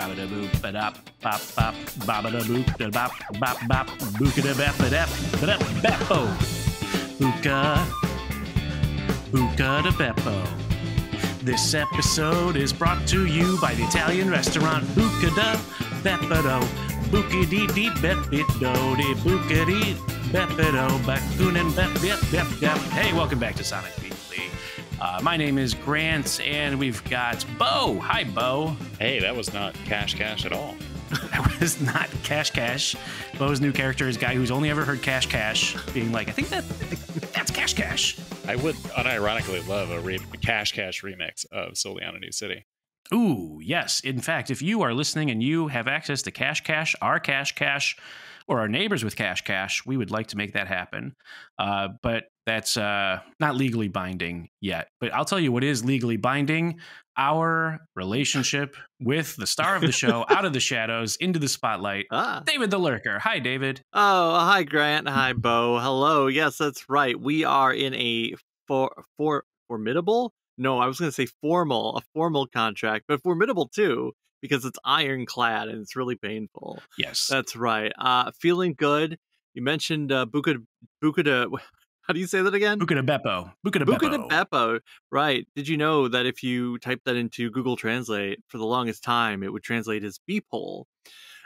Babada boop boop da bop da bap beppo. Beppo. This episode is brought to you by the Italian restaurant Buca da Beppo. Buca di di beppido di buca di beppido bakunin bep bep. Hey, welcome back to Sonic. Uh, my name is Grant, and we've got Bo. Hi, Bo. Hey, that was not Cash Cash at all. That was not Cash Cash. Bo's new character is a guy who's only ever heard Cash Cash being like, I think that that's Cash Cash. I would unironically love a, re- a Cash Cash remix of Solely on a New City. Ooh, yes. In fact, if you are listening and you have access to Cash Cash, our Cash Cash, or our neighbors with Cash Cash, we would like to make that happen. Uh, but that's uh, not legally binding yet. But I'll tell you what is legally binding our relationship with the star of the show, out of the shadows, into the spotlight, Ah. David the Lurker. Hi, David. Oh, hi Grant. Hi Bo. Hello. Yes, that's right. We are in a for for formidable. No, I was going to say formal, a formal contract, but formidable too because it's ironclad and it's really painful. Yes. That's right. Uh, feeling good. You mentioned uh, Buca de. How do you say that again? Buca de Beppo. Buca de Buca Beppo. Beppo. Right. Did you know that if you type that into Google Translate for the longest time, it would translate as beephole,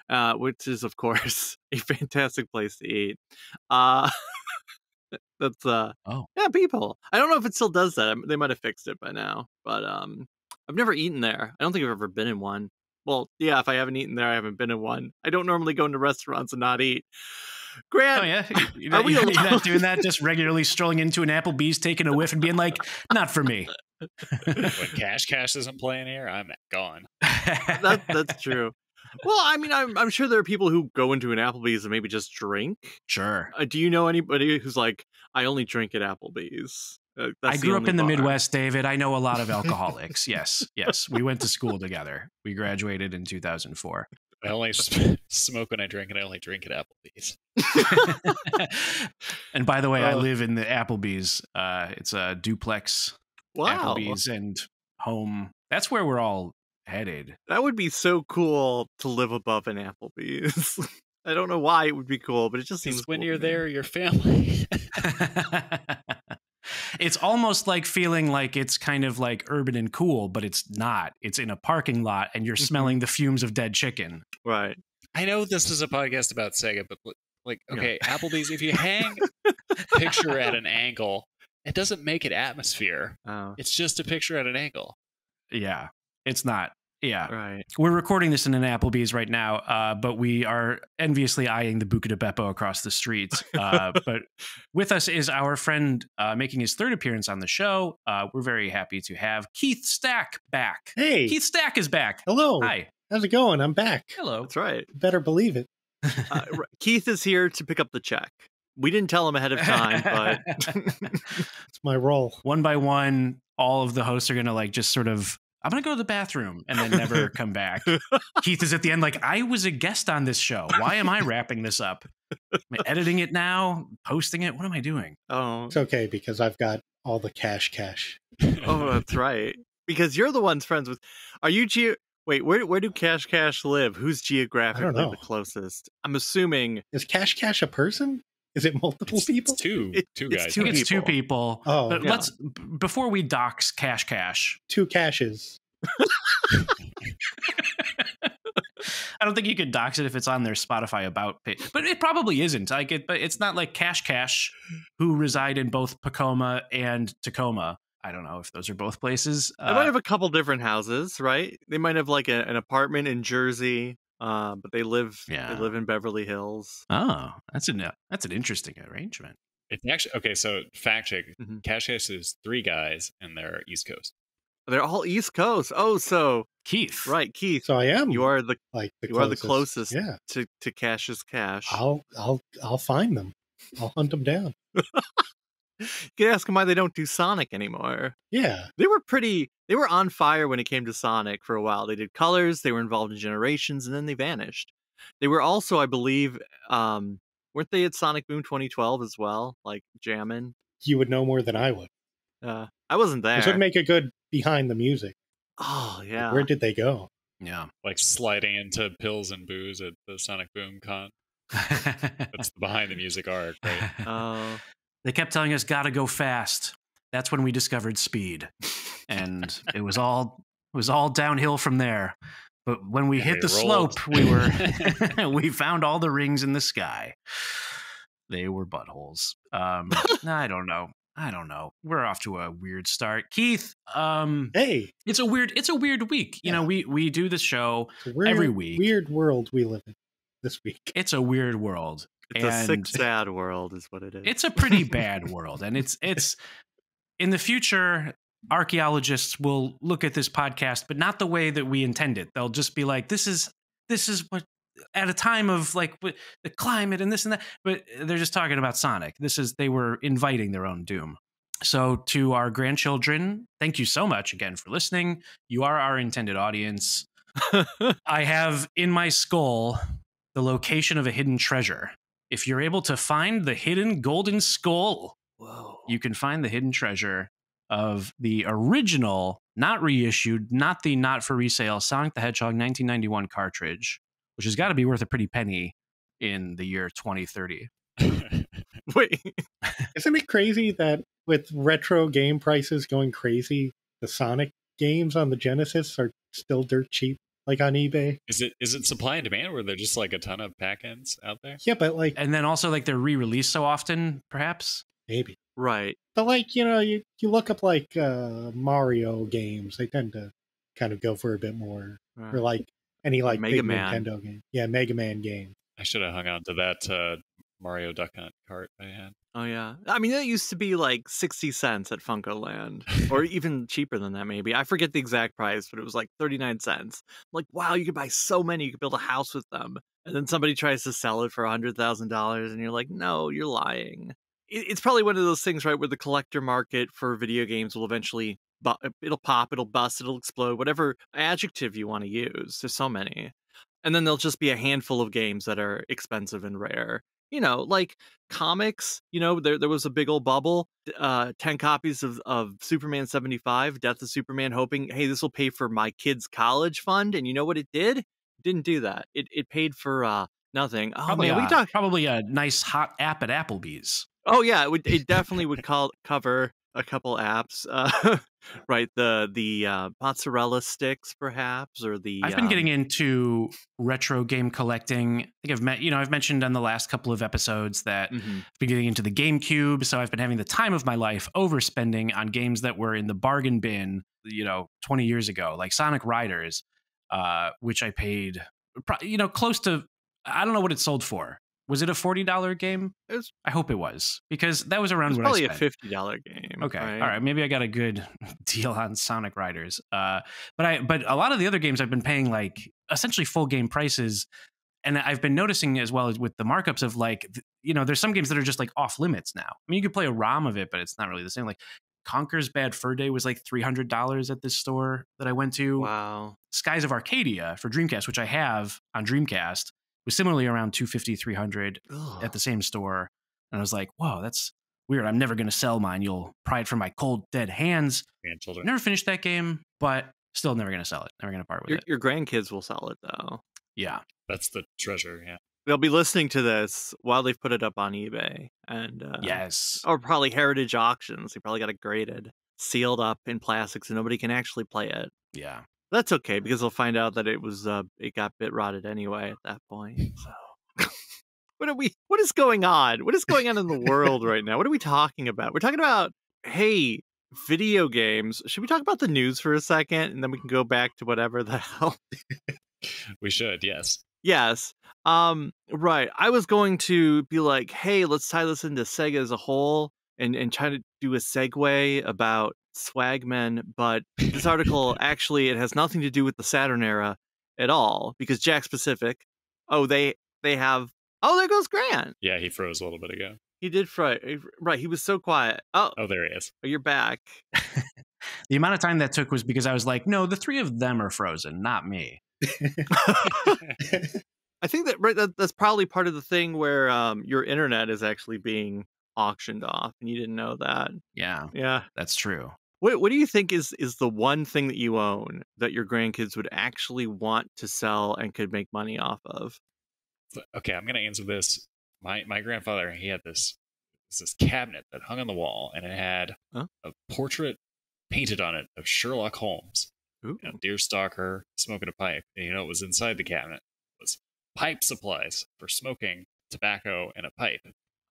uh, which is, of course, a fantastic place to eat. Uh, that's, uh, Oh. yeah, beephole. I don't know if it still does that. They might have fixed it by now, but um, I've never eaten there. I don't think I've ever been in one. Well, yeah, if I haven't eaten there, I haven't been in one. I don't normally go into restaurants and not eat. Grant, Oh yeah, you're Are not, we you're not doing that. Just regularly strolling into an Applebee's, taking a whiff, and being like, "Not for me." When Cash Cash isn't playing here, I'm gone. that, that's true. Well, I mean, I'm, I'm sure there are people who go into an Applebee's and maybe just drink. sure. Uh, do you know anybody who's like, I only drink at Applebee's? Uh, that's I grew up only in the bar." Midwest, David. I know a lot of alcoholics. yes, yes. We went to school together. We graduated in 2004. I only smoke when I drink, and I only drink at Applebee's. and by the way, I Oh. live in the Applebee's. Uh, it's a duplex Wow, Applebee's and home. That's where we're all headed. that would be so cool to live above an Applebee's. I don't know why it would be cool, but it just seems when cool you're to me. there, your family. It's almost like feeling like it's kind of like urban and cool, but it's not. It's in a parking lot and you're Mhm. smelling the fumes of dead chicken. right? I know this is a podcast about Sega, but li- like, Yeah. okay, Applebee's. If you hang picture at an angle, it doesn't make it atmosphere. Oh, It's just a picture at an angle. Yeah, it's not. Yeah. right. We're recording this in an Applebee's right now, uh, but we are enviously eyeing the Buca de Beppo across the street. Uh, but with us is our friend uh, making his third appearance on the show. Uh, we're very happy to have Keith Stack back. Hey, Keith Stack is back. hello. Hi. How's it going? I'm back. Hello. That's right. Better believe it. Uh, Keith is here to pick up the check. We didn't tell him ahead of time, but It's my role. one by one, all of the hosts are gonna like just sort of. I'm gonna go to the bathroom and then never come back. Keith is at the end, like I was a guest on this show. Why am I wrapping this up? Am I editing it now? Posting it? What am I doing? oh, It's okay because I've got all the cash cash. Oh, that's right. Because you're the ones friends with. Are you ge- Wait, where where do Cash Cash live? Who's geographically the closest? I'm assuming Is cash cash a person? Is it multiple It's, people? it's two, It- two it's guys. two it's two people. people. Oh, but yeah. let's before we dox Cash Cash. Two caches. I don't think you could dox it if it's on their Spotify about page, but it probably isn't. Like it, but it's not like Cash Cash, who reside in both Tacoma and Tacoma. I don't know if those are both places. they might Uh, have a couple different houses, right? They might have like a, an apartment in Jersey, uh, but they live Yeah. they live in Beverly Hills. oh, that's an that's an interesting arrangement. It's actually okay. So fact check: Mhm. Cash Cash is three guys, and they're East Coast. They're all East Coast. Oh, so Keith, right, Keith, So I am. you are the like the you are the closest Yeah, to to Cash's Cash. I'll I'll I'll find them. I'll hunt them down. You can ask them why they don't do Sonic anymore. Yeah, They were pretty. They were on fire when it came to Sonic for a while. They did colors. They were involved in Generations, and then they vanished. They were also, I believe, um, weren't they at Sonic Boom 2012 as well? Like jamming. you would know more than I would. Uh, I wasn't there. This would make a good behind the music. oh yeah. Where did they go? Yeah. like sliding into pills and booze at the Sonic Boom Con. That's the behind the music arc, right? Oh, they kept telling us gotta go fast. That's when we discovered speed, and it was all it was all downhill from there. But when we And hit the rolled. slope, we were we found all the rings in the sky. They were buttholes. Um, I don't know. I don't know. We're off to a weird start. Keith, um, Hey, it's a weird it's a weird week. You know, we we do the show. weird, Every week. weird world we live in this week. It's a weird world. It's a sick, And- sad world, is what it is. it's a pretty bad world and it's it's in the future archaeologists will look at this podcast but not the way that we intend it. They'll just be like this is this is what at a time of like the climate and this and that but they're just talking about sonic. This is they were inviting their own doom. So to our grandchildren thank you so much again for listening. You are our intended audience. I have in my skull the location of a hidden treasure. If you're able to find the hidden golden skull, Whoa. you can find the hidden treasure of the original, not reissued, not the not for resale Sonic the Hedgehog 1991 cartridge, which has got to be worth a pretty penny in the year 2030. Wait. Isn't it crazy that with retro game prices going crazy, the Sonic games on the Genesis are still dirt cheap, like on eBay? Is it is it supply and demand where there's just like a ton of pack ends out there? Yeah, but like And then also like they're re-released so often, perhaps. maybe. Right. But like you know, you you look up like uh, Mario games, they tend to kind of go for a bit more, or like any like Mega big Man. Nintendo game. Yeah, Mega Man game. I should have hung on to that uh, Mario Duck Hunt cart I had. Oh yeah. I mean, it used to be like sixty cents at FuncoLand, or even cheaper than that. Maybe I forget the exact price, but it was like thirty nine cents. Like, wow, you could buy so many. You could build a house with them. And then somebody tries to sell it for a hundred thousand dollars, and you're like, no, you're lying. It's probably one of those things, right, where the collector market for video games will eventually, bu- uh, it'll pop, it'll bust, it'll explode, whatever adjective you want to use. There's so many. And then there'll just be a handful of games that are expensive and rare. You know, like comics, you know, there there was a big old bubble, uh 10 copies of of Superman 75, Death of Superman hoping, "Hey, this will pay for my kids' college fund." And you know what it did? It didn't do that. It it paid for uh nothing. Oh Probably, man, we a, talk probably a nice hot app at Applebee's. Oh yeah, it would it definitely would call cover a couple apps. Uh right, the the uh mozzarella sticks perhaps or the I've been um, getting into retro game collecting. I think I've met, you know, I've mentioned on the last couple of episodes that mhm. I've been getting into the GameCube, so I've been having the time of my life overspending on games that were in the bargain bin, you know, 20 years ago, like Sonic Riders, uh, which I paid, you know, close to, I don't know what it sold for. Was it a $40 game? It was- I hope it was because that was around It was probably a fifty dollar game. Okay. right? All right. Maybe I got a good deal on Sonic Riders. Uh, but I but a lot of the other games I've been paying like essentially full game prices. And I've been noticing as well as with the markups of like, you know, there's some games that are just like off limits now. I mean, you could play a ROM of it, but it's not really the same. Like Conker's Bad Fur Day was like $300 at this store that I went to. Wow. Skies of Arcadia for Dreamcast, which I have on Dreamcast, was similarly around 250 300 Ugh. at the same store. And I was like, whoa, that's weird. I'm never going to sell mine. You'll pry it from my cold, dead hands. Grandchildren. Never finished that game, but still never going to sell it. Never going to part with your, it. your grandkids will sell it though. Yeah. That's the treasure. Yeah. They'll be listening to this while they've put it up on eBay and uh, yes. or probably heritage auctions. They probably got it graded, sealed up in plastic, so nobody can actually play it. Yeah. That's okay because they'll find out that it was uh, it got bit rotted anyway at that point. So. what are we? What is going on? What is going on in the world right now? What are we talking about? We're talking about hey, video games. Should we talk about the news for a second, and then we can go back to whatever the hell We should. Yes. Yes. Um, right. I was going to be like, hey, let's tie this into Sega as a whole and, and try to do a segue about swagmen, but this article actually it has nothing to do with the Saturn era at all, because Jakks Pacific, oh, they they have oh there goes Grant. Yeah. He froze a little bit ago. He did fry right, he was so quiet. Oh, Oh, there he is. Oh, you're back. The amount of time that took was because I was like, no, the three of them are frozen, not me. I think that right that, that's probably part of the thing where um your internet is actually being auctioned off and you didn't know that. Yeah, Yeah. that's true. What What do you think is is the one thing that you own that your grandkids would actually want to sell and could make money off of? Okay, I'm gonna answer this. My my grandfather he had this this cabinet that hung on the wall, and it had Huh? a portrait painted on it of Sherlock Holmes, Ooh. you know, deerstalker smoking a pipe. And you know what was inside the cabinet was pipe supplies for smoking tobacco and a pipe.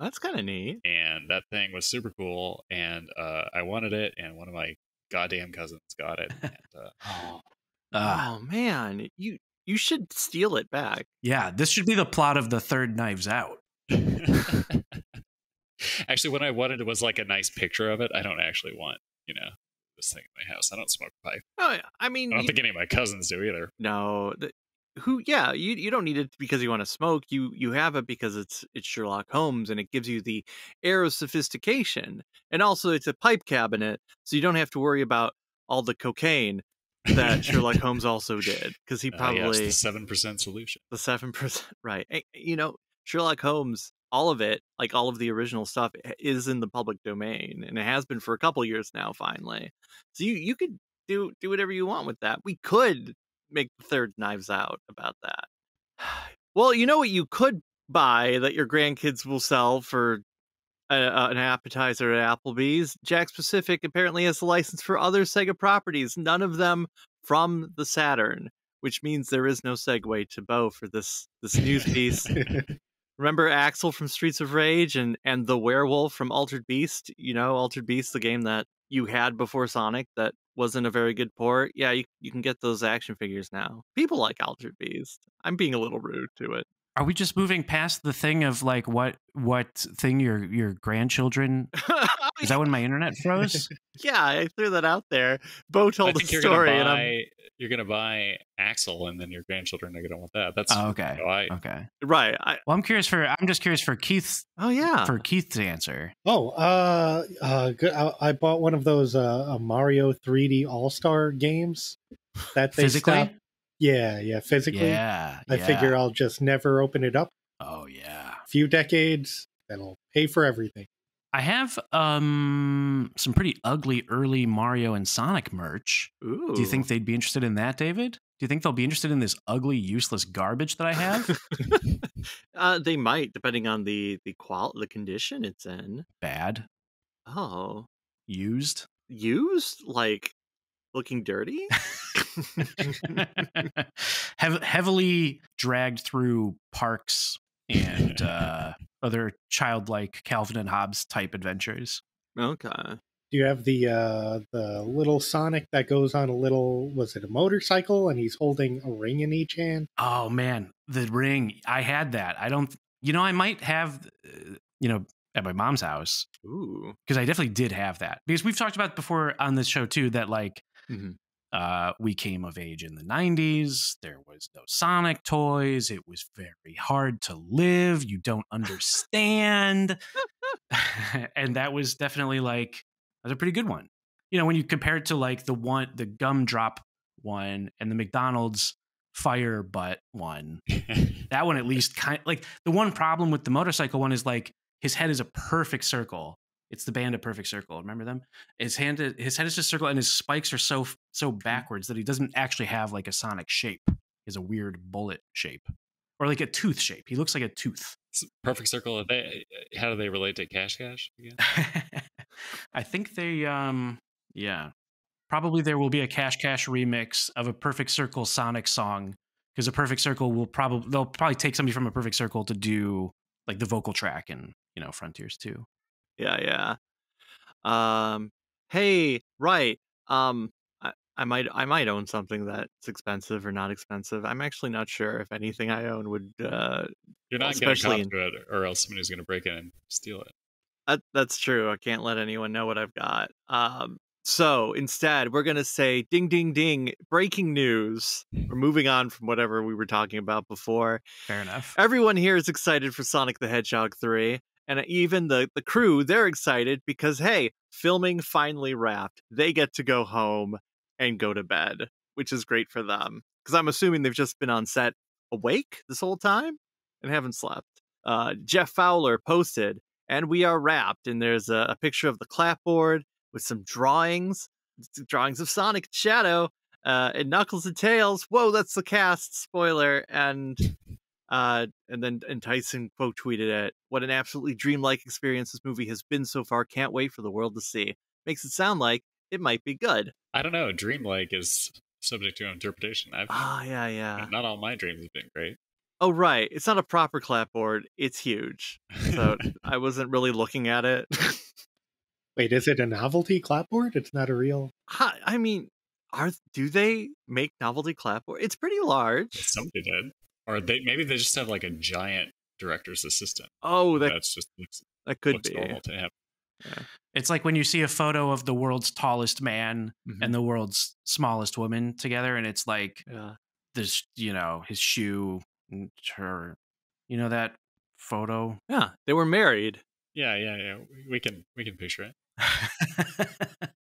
That's kind of neat. and that thing was super cool and uh, i wanted it and one of my goddamn cousins got it and, uh, Ah, oh man, you you should steal it back. yeah, this should be the plot of the third Knives Out. actually what i wanted was like a nice picture of it i don't actually want you know this thing in my house i don't smoke pipe Oh, yeah, I mean, i don't you- think any of my cousins do either no. The, who? Yeah, you you don't need it because you want to smoke. You you have it because it's it's Sherlock Holmes and it gives you the air of sophistication, and also it's a pipe cabinet, so you don't have to worry about all the cocaine that Sherlock Holmes also did because he yes, probably the 7% solution the seven percent right Eh, you know sherlock holmes all of it like all of the original stuff is in the public domain and it has been for a couple years now finally so you you could do do whatever you want with that we could make the third knives out about that well you know what you could buy that your grandkids will sell for a, a- an appetizer at applebee's jakks pacific apparently has a license for other sega properties none of them from the saturn which means there is no segue to Bo for this this news piece. Remember Axel from Streets of Rage and and the werewolf from Altered Beast? You know, Altered Beast, the game that you had before Sonic that wasn't a very good port. Yeah, you you can get those action figures now. People like Altered Beast. I'm being a little rude to it. Are we just moving past the thing of like what what thing your your grandchildren? Is that when my internet froze? yeah, I threw that out there. Bo told a think story, gonna and I'm you're gonna buy axel and then your grandchildren are gonna want that that's Oh, okay. how I, Okay. right. I, Well, I'm curious for I'm just curious for Keith's oh yeah. for Keith's answer. Oh, uh, uh, good. I, I bought one of those uh, uh Mario 3D All Star games that they Physically? stopped. Yeah, yeah, physically. Yeah. I yeah. figure I'll just never open it up. Oh yeah. A few decades, that'll pay for everything. I have um some pretty ugly early Mario and Sonic merch. Ooh. Do you think they'd be interested in that, David? Do you think they'll be interested in this ugly, useless garbage that I have? uh, they might, depending on the the qual the condition it's in. Bad, Oh, used. used like looking dirty. Heav- heavily dragged through parks and uh, other childlike Calvin and Hobbes type adventures. okay. Do you have the uh, the little Sonic that goes on a little? Was it a motorcycle? And he's holding a ring in each hand. Oh man, the ring! I had that. I don't. You know, I might have. uh, You know, at my mom's house Ooh. because I definitely did have that because we've talked about before on this show too that like Mhm. uh, we came of age in the 90s there was no sonic toys it was very hard to live you don't understand and that was definitely like that was a pretty good one you know when you compare it to like the one the gumdrop one and the mcdonald's fire butt one that one at least kind like the one problem with the motorcycle one is like his head is a perfect circle. It's the band of perfect circle. Remember them? His hand, his head is just circle, and his spikes are so so backwards that he doesn't actually have like a sonic shape. Is a weird bullet shape, or like a tooth shape. He looks like a tooth. perfect circle they how do they relate to cash cash again I think they, um, yeah, probably there will be a Cash Cash remix of a Perfect Circle Sonic song because a Perfect Circle will probably they'll probably take somebody from a Perfect Circle to do like the vocal track and you know Frontiers too. Yeah, yeah. Um. Hey, right. Um. I, I might I might own something that's expensive or not expensive. I'm actually not sure if anything I own would. Uh, you're not Especially to it or else somebody's gonna break in and steal it that, that's true. I can't let anyone know what I've got. Um. So instead, we're gonna say ding ding ding breaking news. We're moving on from whatever we were talking about before. Fair enough. Everyone here is excited for Sonic the Hedgehog 3. And even the, the crew, they're excited because, hey, filming finally wrapped. They get to go home and go to bed, which is great for them. Because I'm assuming they've just been on set awake this whole time and haven't slept. Uh, Jeff Fowler posted, and we are wrapped. And there's a, a picture of the clapboard with some drawings drawings of Sonic Shadow, uh, and Knuckles and Tails. Whoa, that's the cast. Spoiler. And uh, and then and Tyson quote tweeted it. What an absolutely dreamlike experience this movie has been so far. Can't wait for the world to see. Makes it sound like it might be good. I don't know. Dreamlike is subject to interpretation. I've Ah, yeah, yeah. not all my dreams have been great. Oh, right. It's not a proper clapboard. It's huge. So I wasn't really looking at it. Wait, is it a novelty clapboard? It's not a real. Hi- I mean, are do they make novelty clapboard? It's pretty large. Somebody did, or they maybe they just have like a giant director's assistant. Oh, that That's just looks, that could looks be. normal to him. It's like when you see a photo of the world's tallest man Mhm. and the world's smallest woman together, and it's like Yeah. this, you know, his shoe and her, you know, that photo. Yeah, they were married. Yeah, yeah, yeah. we- We can we can picture it.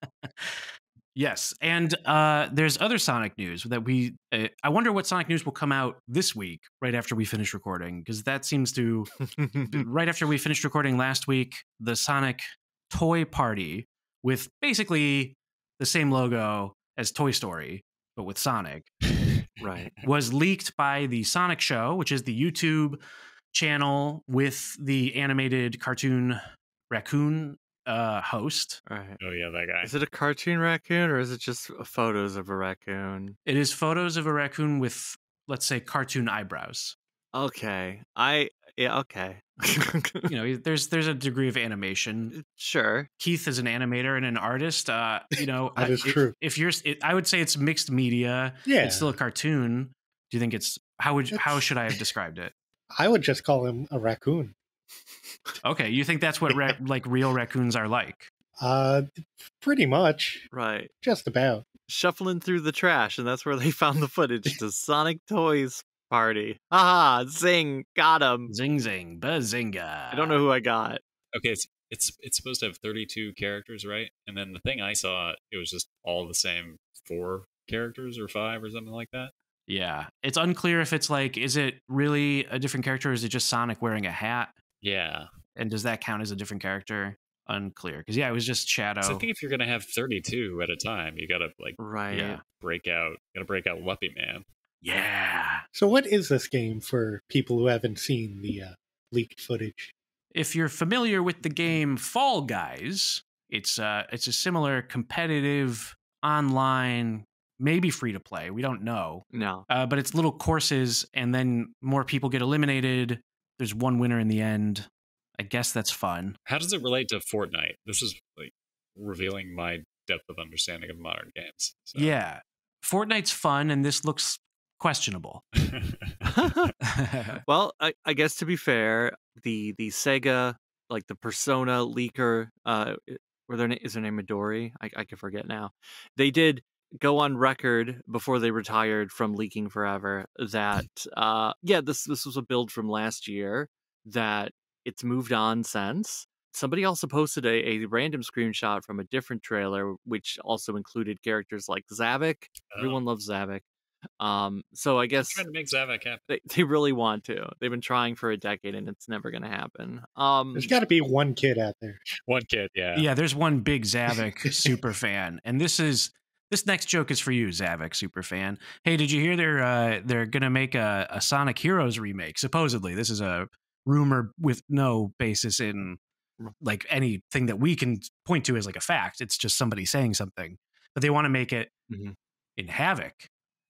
yes, and uh, there's other Sonic news that we. Uh, I wonder what Sonic news will come out this week, right after we finish recording, because that seems to right after we finished recording last week, the Sonic Toy Party with basically the same logo as Toy Story, but with Sonic, right. was leaked by the Sonic Show, which is the YouTube channel with the animated cartoon raccoon uh, host. Right. Oh yeah, that guy. Is it a cartoon raccoon or is it just photos of a raccoon? It is photos of a raccoon with, let's say, cartoon eyebrows. Okay. I yeah, okay. You know, there's there's a degree of animation. sure. Keith is an animator and an artist. Uh, you know, That I- is if- true. If you're, it, I would say it's mixed media. Yeah. It's still a cartoon. Do you think it's how would how should I have described it? I would just call him a raccoon. Okay, you think that's what ra- like real raccoons are like? Uh, pretty much, Right. just about. Shuffling through the trash, and that's where they found the footage. The Sonic Toys party. Haha, zing, got him. Zing zing, bazinga! I don't know who I got. Okay, it's it's it's supposed to have 32 characters, right? And then the thing I saw, it was just all the same four characters or five or something like that. Yeah, it's unclear if it's like, is it really a different character? Or is it just Sonic wearing a hat? Yeah. And does that count as a different character? Unclear. Because yeah, it was just Shadow. So I think if you're gonna have 32 at a time, you gotta like Right. Yeah. break out, gotta break out Luppy Man. yeah. So, what is this game for people who haven't seen the uh, leaked footage? If you're familiar with the game Fall Guys, it's uh it's a similar competitive online, maybe free to play. We don't know. No. Uh, but it's little courses, and then more people get eliminated. There's one winner in the end. I guess that's fun. How does it relate to Fortnite? This is like revealing my depth of understanding of modern games. So. Yeah. Fortnite's fun, and this looks questionable. well, I, I guess to be fair, the the Sega like the Persona leaker, uh, i- were their na- is their name Midori? I I can forget now. They did go on record before they retired from leaking forever that uh yeah this this was a build from last year that it's moved on since. Somebody also posted a, a random screenshot from a different trailer, which also included characters like Zavok. Oh, Everyone loves Zavok. Um, so I guess trying to make Zavok happy. they, they really want to. They've been trying for a decade and it's never going to happen. Um, There's got to be one kid out there. One kid, yeah. yeah, there's one big Zavok super fan, and this is this next joke is for you, Zavok super fan. Hey, did you hear they're uh, they're gonna make a, a Sonic Heroes remake? Supposedly, this is a rumor with no basis in like anything that we can point to as like a fact. It's just somebody saying something, but they want to make it Mhm. in Havok,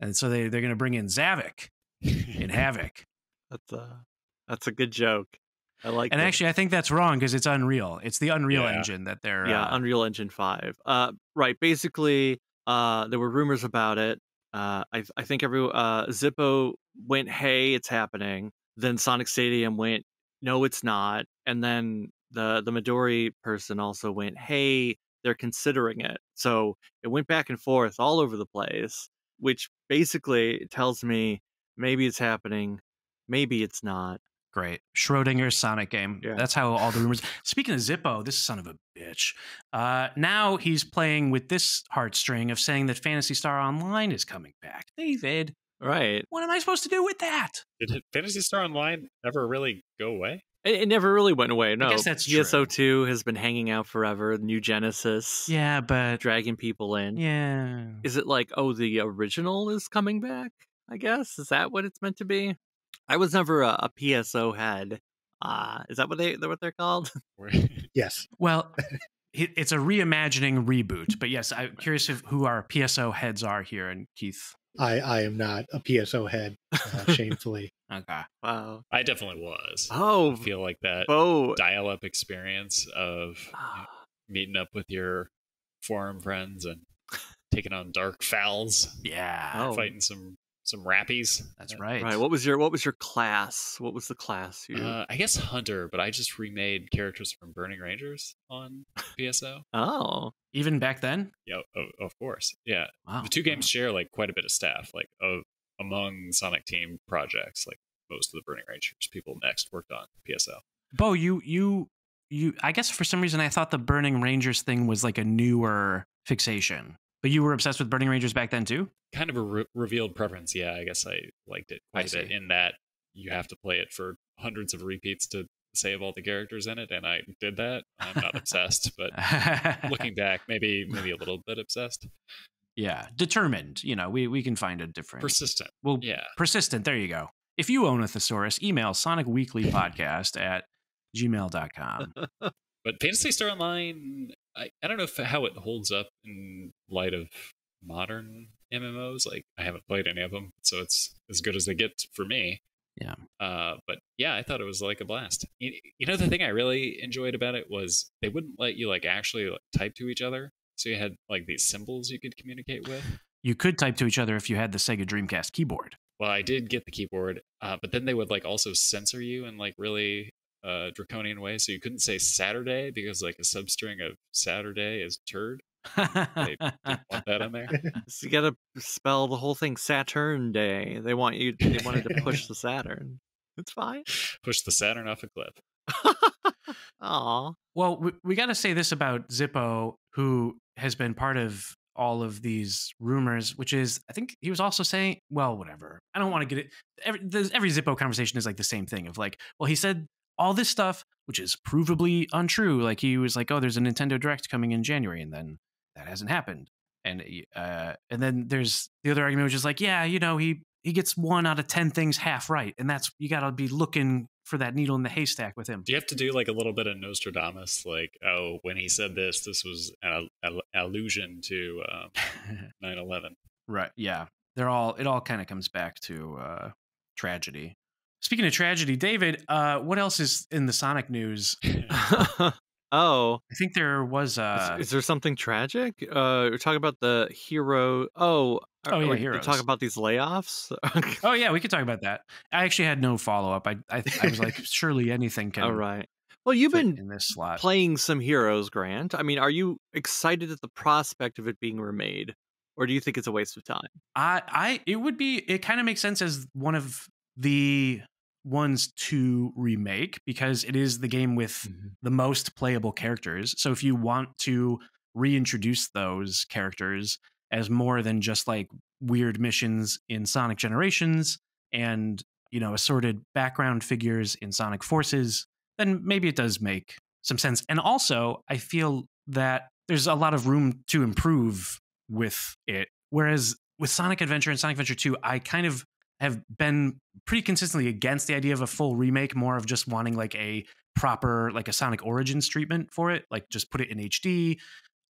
and so they they're gonna bring in Zavok in Havok. that's a that's a good joke. I like. And that. actually, I think that's wrong because it's Unreal. It's the Unreal Yeah. engine that they're yeah, uh, Unreal Engine Five. Uh, right. Basically, uh, there were rumors about it. Uh, I I think every uh Zippo went, "Hey, it's happening." Then Sonic Stadium went, "No, it's not." And then the the Midori person also went, "Hey, they're considering it." So it went back and forth all over the place, which basically tells me maybe it's happening, maybe it's not. Great. Schrodinger's Sonic game. Yeah. That's how all the rumors. Speaking of Zippo, this son of a bitch. Uh, now he's playing with this heartstring of saying that Phantasy Star Online is coming back. David, Right. what am I supposed to do with that? Did Phantasy Star Online ever really go away? It, it never really went away. No, guess that's PSO two has been hanging out forever. New Genesis, Yeah, but dragging people in. yeah. Is it like oh the original is coming back? I guess is that what it's meant to be? I was never a, a PSO head. Uh, is that what they what they're called? Yes. Well, it's a reimagining reboot. But yes, I'm curious if who our PSO heads are here. And Keith. I, I am not a PSO head, uh, shamefully. Okay. Wow. I definitely was. Oh, I feel like that oh. dial-up experience of you know, meeting up with your forum friends and taking on Dark Falz, Yeah. Oh. fighting some some rappies. That's right. Right. What was your what was your class? What was the class you? Uh, I guess Hunter, but I just remade characters from Burning Rangers on PSO. oh, Even back then. Yeah, of, of course. Yeah, Wow. the two games share like quite a bit of staff. Like of among Sonic Team projects, like most of the Burning Rangers people next worked on PSO. Bo, you you you. I guess for some reason I thought the Burning Rangers thing was like a newer fixation. But you were obsessed with Burning Rangers back then too. Kind of a re- revealed preference. Yeah, I guess I liked it quite a bit in that you have to play it for hundreds of repeats to save all the characters in it, and I did that. I'm not obsessed, but looking back, maybe maybe a little bit obsessed. yeah, determined. You know, we we can find a different. Persistent. well, Yeah. persistent. There you go. If you own a thesaurus, email Sonic Weekly Podcast at gmail.com. But Phantasy Star Online, I, I don't know if, how it holds up in light of modern MMOs. Like, I haven't played any of them, so it's as good as they get for me. Yeah. Uh, but yeah, I thought it was like a blast. You, you know, the thing I really enjoyed about it was they wouldn't let you like actually like, type to each other. So you had like these symbols you could communicate with. You could type to each other if you had the Sega Dreamcast keyboard. Well, I did get the keyboard, uh, but then they would like also censor you in like really uh, draconian way. So you couldn't say Saturday because like a substring of Saturday is turd. They didn't want that on there. so you got to spell the whole thing Saturn Day. They want you. They wanted to push the Saturn. It's fine. Push the Saturn off a cliff. Aw. Well, we, we got to say this about Zippo, who has been part of all of these rumors, which is, I think he was also saying, well, whatever. I don't want to get it. Every, every Zippo conversation is like the same thing of like, well, he said all this stuff, which is provably untrue. Like he was like, oh, there's a Nintendo Direct coming in January, and then that hasn't happened. And uh, and then there's the other argument, which is like, yeah, you know, he he gets one out of ten things half right, and that's you got to be looking for that needle in the haystack with him. Do you have to do like a little bit of Nostradamus? Like, oh, when he said this, this was an al- al- allusion to um, 9/11. Right. Yeah. They're all it all kind of comes back to uh tragedy. Speaking of tragedy, David, uh what else is in the Sonic news? oh, I think there was is, uh is there something tragic? Uh, we're talking about the hero. Oh, Oh, yeah, heroes. Talk about these layoffs. Oh yeah, we could talk about that. I actually had no follow-up. I I, I was like surely anything can All right. Well, you've been in this slot. playing some heroes, Grant. I mean, are you excited at the prospect of it being remade, or do you think it's a waste of time? I I it would be it kind of makes sense as one of the ones to remake because it is the game with mm-hmm. the most playable characters. So if you want to reintroduce those characters as more than just like weird missions in Sonic Generations and, you know, assorted background figures in Sonic Forces, then maybe it does make some sense. And also, I feel that there's a lot of room to improve with it. Whereas with Sonic Adventure and Sonic Adventure 2, I kind of have been pretty consistently against the idea of a full remake, more of just wanting like a proper, like a Sonic Origins treatment for it, like just put it in HD,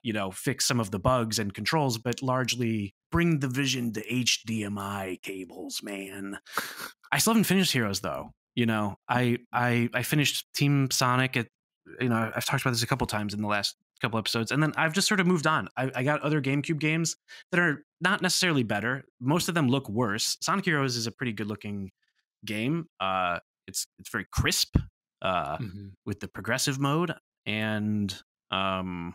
you know, fix some of the bugs and controls, but largely bring the vision to HDMI cables, man. I still haven't finished Heroes though. You know, I I I finished Team Sonic at you know, I've talked about this a couple times in the last couple episodes, and then I've just sort of moved on. I, I got other GameCube games that are not necessarily better. Most of them look worse. Sonic Heroes is a pretty good looking game. Uh, it's it's very crisp uh, with the progressive mode, and um,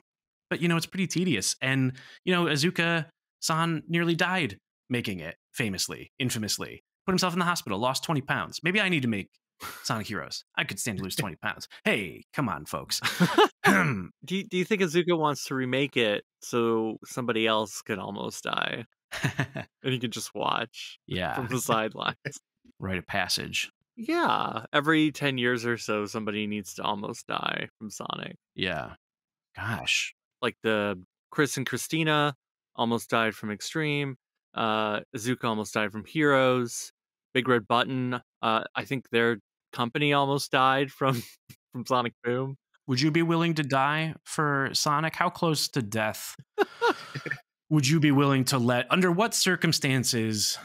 but you know it's pretty tedious. And you know Iizuka San nearly died making it, famously, infamously. Put himself in the hospital, lost twenty pounds. Maybe I need to make Sonic Heroes. I could stand to lose twenty pounds. Hey, come on, folks. do you, Do you think Iizuka wants to remake it so somebody else can almost die and he can just watch yeah, from the sidelines? rite of passage. Yeah, every 10 years or so, somebody needs to almost die from Sonic. Yeah. Gosh. Like the Chris and Christina almost died from Extreme. Uh, Iizuka almost died from Heroes. Big Red Button, uh, I think their company almost died from from Sonic Boom. Would you be willing to die for Sonic? How close to death would you be willing to let? Under what circumstances?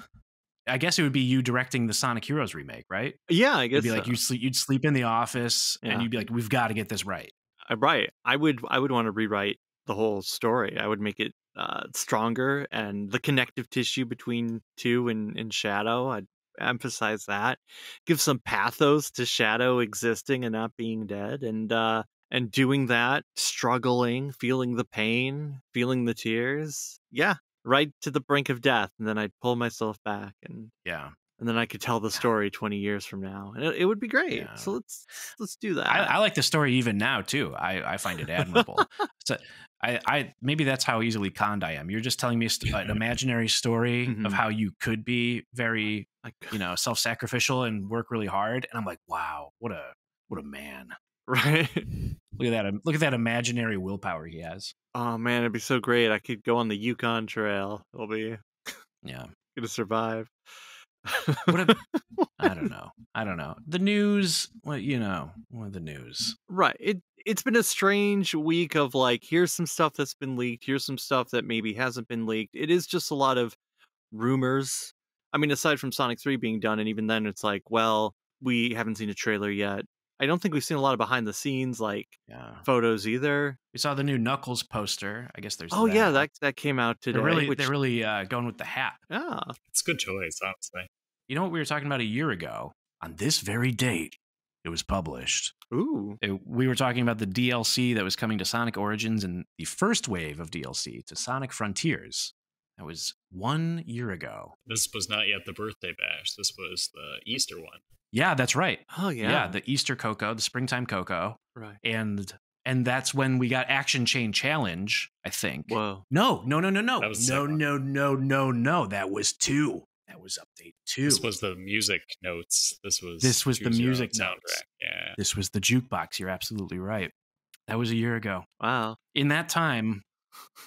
I guess it would be you directing the Sonic Heroes remake, right? Yeah, I guess It'd be like so. you'd sleep, you'd sleep in the office, Yeah. and you'd be like, "We've got to get this right." Uh, right. I would I would want to rewrite the whole story. I would make it uh, stronger and the connective tissue between two and, and Shadow. I'd emphasize that. Give some pathos to Shadow existing and not being dead, and uh, and doing that, struggling, feeling the pain, feeling the tears. Yeah, right to the brink of death, and then I'd pull myself back and. Yeah, And then I could tell the story twenty years from now, and it, it would be great. Yeah. So let's let's do that. I, I like the story even now too. I, I find it admirable. so I, I maybe that's how easily conned I am. You're just telling me st- an imaginary story Mhm. of how you could be very Like, you know self-sacrificial and work really hard, and I'm like, wow, what a what a man. right. Look at that! Look at that imaginary willpower he has. Oh man, it'd be so great. I could go on the Yukon Trail. It'll be Yeah. gonna survive. What a, I don't know. I don't know. The news. What you know? The news? right. It it's been a strange week of like, here's some stuff that's been leaked. Here's some stuff that maybe hasn't been leaked. It is just a lot of rumors. I mean, aside from Sonic Three being done, and even then, it's like, well, we haven't seen a trailer yet. I don't think we've seen a lot of behind the scenes like Yeah. photos either. We saw the new Knuckles poster. I guess there's. Oh yeah, that that came out today. They're really which, they're really uh, going with the hat. yeah, It's a good choice, honestly. You know what we were talking about a year ago? On this very date, it was published. ooh, It- we were talking about the DLC that was coming to Sonic Origins and the first wave of DLC to Sonic Frontiers. That was one year ago. This was not yet the birthday bash. This was the Easter one. Yeah, that's right. oh Yeah, yeah, the Easter Cocoa, the springtime Cocoa, right. and and that's when we got Action Chain Challenge. I think. Whoa, No, no, no, no, no, That was no, second one. no, no, no, no. That was two. That was update two. This was the music notes. This was This was the Choose Your Own music soundtrack. notes. Yeah. This was the jukebox. You're absolutely right. That was a year ago. wow. In that time,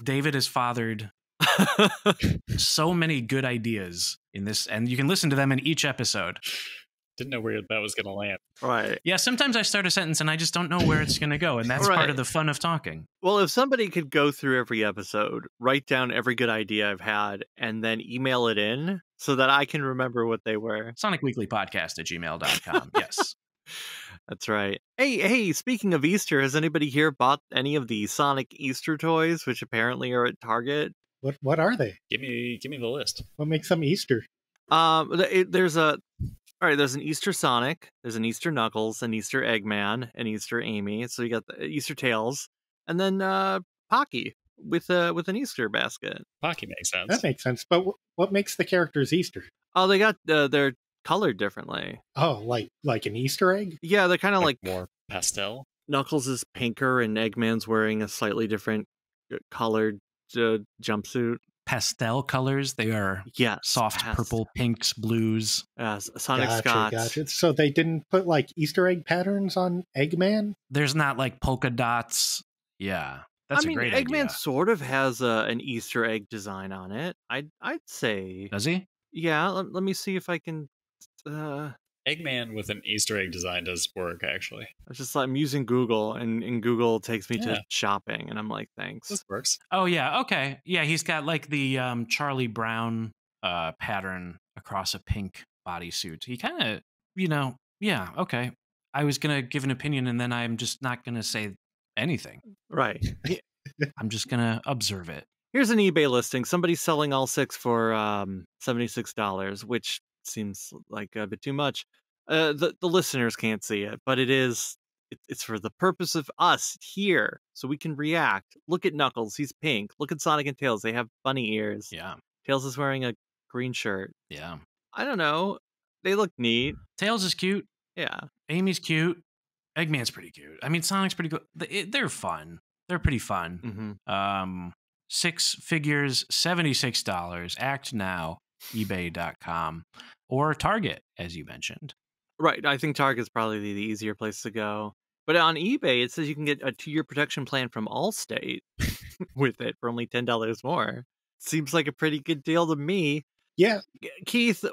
David has fathered so many good ideas in this, and you can listen to them in each episode. Didn't know where that was going to land. right. Yeah, sometimes I start a sentence and I just don't know where it's going to go, and that's part of the fun of talking. Well, if somebody could go through every episode, write down every good idea I've had, and then email it in so that I can remember what they were. SonicWeeklyPodcast at gmail.com. Yes. That's right. Hey, hey, speaking of Easter, has anybody here bought any of the Sonic Easter toys, which apparently are at Target? What what are they? Give me, give me the list. What makes them Easter? Um, it, there's a all right. There's an Easter Sonic, there's an Easter Knuckles, an Easter Eggman, an Easter Amy. So you got the Easter Tails, and then uh Pocky with uh with an Easter basket. Pocky makes sense. That makes sense. But wh- what makes the characters Easter? Oh, they got uh, they're colored differently. Oh, like like an Easter egg? Yeah, they're kind of like, more pastel. Knuckles is pinker and Eggman's wearing a slightly different uh, colored uh, jumpsuit. Pastel colors. They are Yes, soft past- purple, pinks, blues. Uh, S- Sonic gotcha, Scott's. gotcha. So they didn't put like Easter egg patterns on Eggman? There's not like polka dots. Yeah. That's I mean, a great Eggman idea. sort of has a, an Easter egg design on it. I'd I'd say, Does he? yeah. Let, let me see if I can. Uh, Eggman with an Easter egg design does work, actually. I was just like I'm using Google, and, and Google takes me Yeah. to shopping, and I'm like, thanks. This works. Oh yeah, okay. Yeah, he's got like the um Charlie Brown uh pattern across a pink bodysuit. He kind of, you know, yeah, okay. I was going to give an opinion and then I'm just not going to say anything. Right. I'm just going to observe it. Here's an eBay listing. Somebody's selling all six for um seventy six dollars, which seems like a bit too much. Uh, the the listeners can't see it, but it is. It, it's for the purpose of us here, so we can react. Look at Knuckles; he's pink. Look at Sonic and Tails; they have bunny ears. Yeah. Tails is wearing a green shirt. Yeah. I don't know. They look neat. Tails is cute. Yeah. Amy's cute. Eggman's pretty cute. I mean, Sonic's pretty good. They- They're fun. They're pretty fun. hmm Um, six figures, $76. Act now, ebay.com, or Target, as you mentioned. Right. I think Target's probably the, easier place to go. But on eBay, it says you can get a two year protection plan from Allstate with it for only $10 more. Seems like a pretty good deal to me. Yeah, Keith,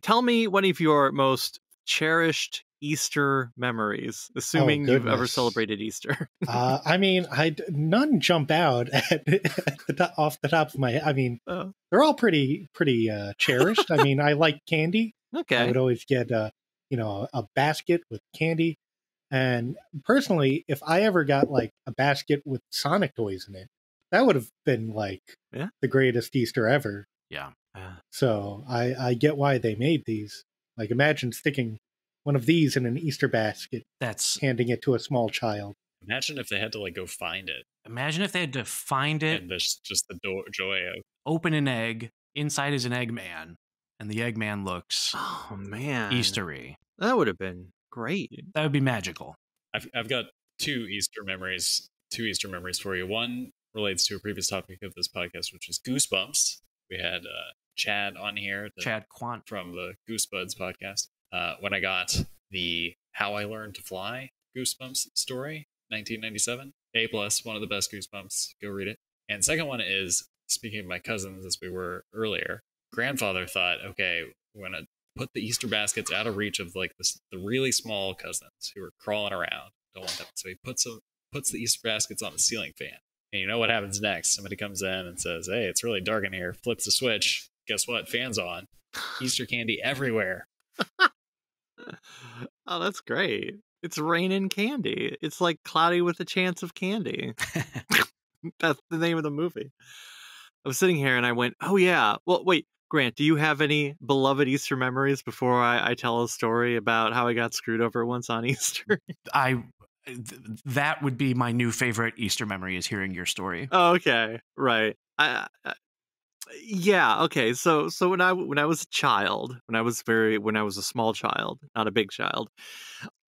tell me one of your most cherished Easter memories, assuming you've ever celebrated Easter. uh, I mean, I none jump out at, at the top, off the top of my head. I mean, Oh. they're all pretty pretty uh, cherished. I mean, I like candy. Okay, I would always get a you know a basket with candy. And personally, if I ever got like a basket with Sonic toys in it, that would have been like Yeah. the greatest Easter ever. Yeah. Uh, So I, I get why they made these. Like imagine sticking one of these in an Easter basket, That's handing it to a small child. Imagine if they had to like go find it, imagine if they had to find it, and there's just the do- joy of open an egg, inside is an Eggman, and the Eggman looks oh, man. Eastery. That would have been great. That would be magical. I've I've got two Easter memories, two Easter memories for you. One relates to a previous topic of this podcast, which is Goosebumps. We had uh, Chad on here the- Chad Quant. from the Goosebuds podcast. Uh, when I got the How I Learned to Fly Goosebumps story, 1997, A plus, one of the best Goosebumps. Go read it. And second one is speaking of my cousins, as we were earlier. Grandfather thought, okay, we're gonna put the Easter baskets out of reach of like the, the really small cousins who are crawling around. Don't want them. So he puts a, puts the Easter baskets on the ceiling fan. And you know what happens next? Somebody comes in and says, "Hey, it's really dark in here." Flips the switch. Guess what? Fans on. Easter candy everywhere. Oh, that's great. It's raining candy. It's like cloudy with a chance of candy. That's the name of the movie. I was sitting here and I went, oh, yeah. Well, wait, Grant, do you have any beloved Easter memories before I, I tell a story about how I got screwed over once on Easter? I th- that would be my new favorite Easter memory is hearing your story. oh, okay. Right. I, I, yeah. Okay. So, so when I when I was a child, when I was very when I was a small child, not a big child,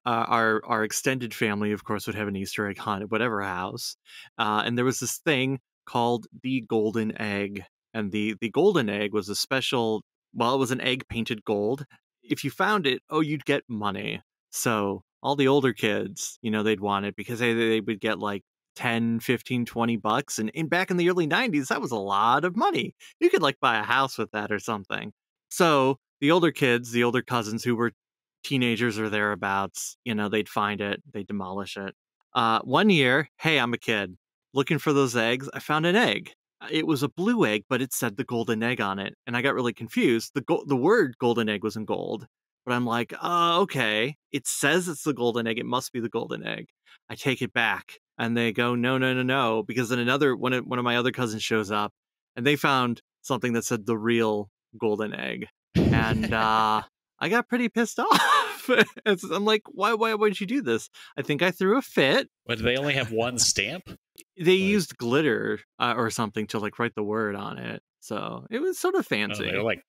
uh, our our extended family, of course, would have an Easter egg hunt at whatever house, uh, and there was this thing called the golden egg, and the the golden egg was a special. Well, it was an egg painted gold. If you found it, oh, you'd get money. So all the older kids, you know, they'd want it because they they would get like 10 15 20 bucks and, and back in the early 90s that was a lot of money. You could like buy a house with that or something. So the older kids the older cousins who were teenagers or thereabouts you know they'd find it they'd demolish it. Uh, one year hey i'm a kid. Looking for those eggs i found an egg. It was a blue egg but it said the golden egg on it and i got really confused. The go- the word golden egg was in gold but i'm like uh, okay. It says it's the golden egg. It must be the golden egg. I take it back and they go no no no no because then another one of, one of my other cousins shows up and they found something that said the real golden egg and uh i got pretty pissed off i'm like why why would you do this i think i threw a fit But they only have one stamp? they Like- used glitter uh, or something to like write the word on it so it was sort of fancy they're like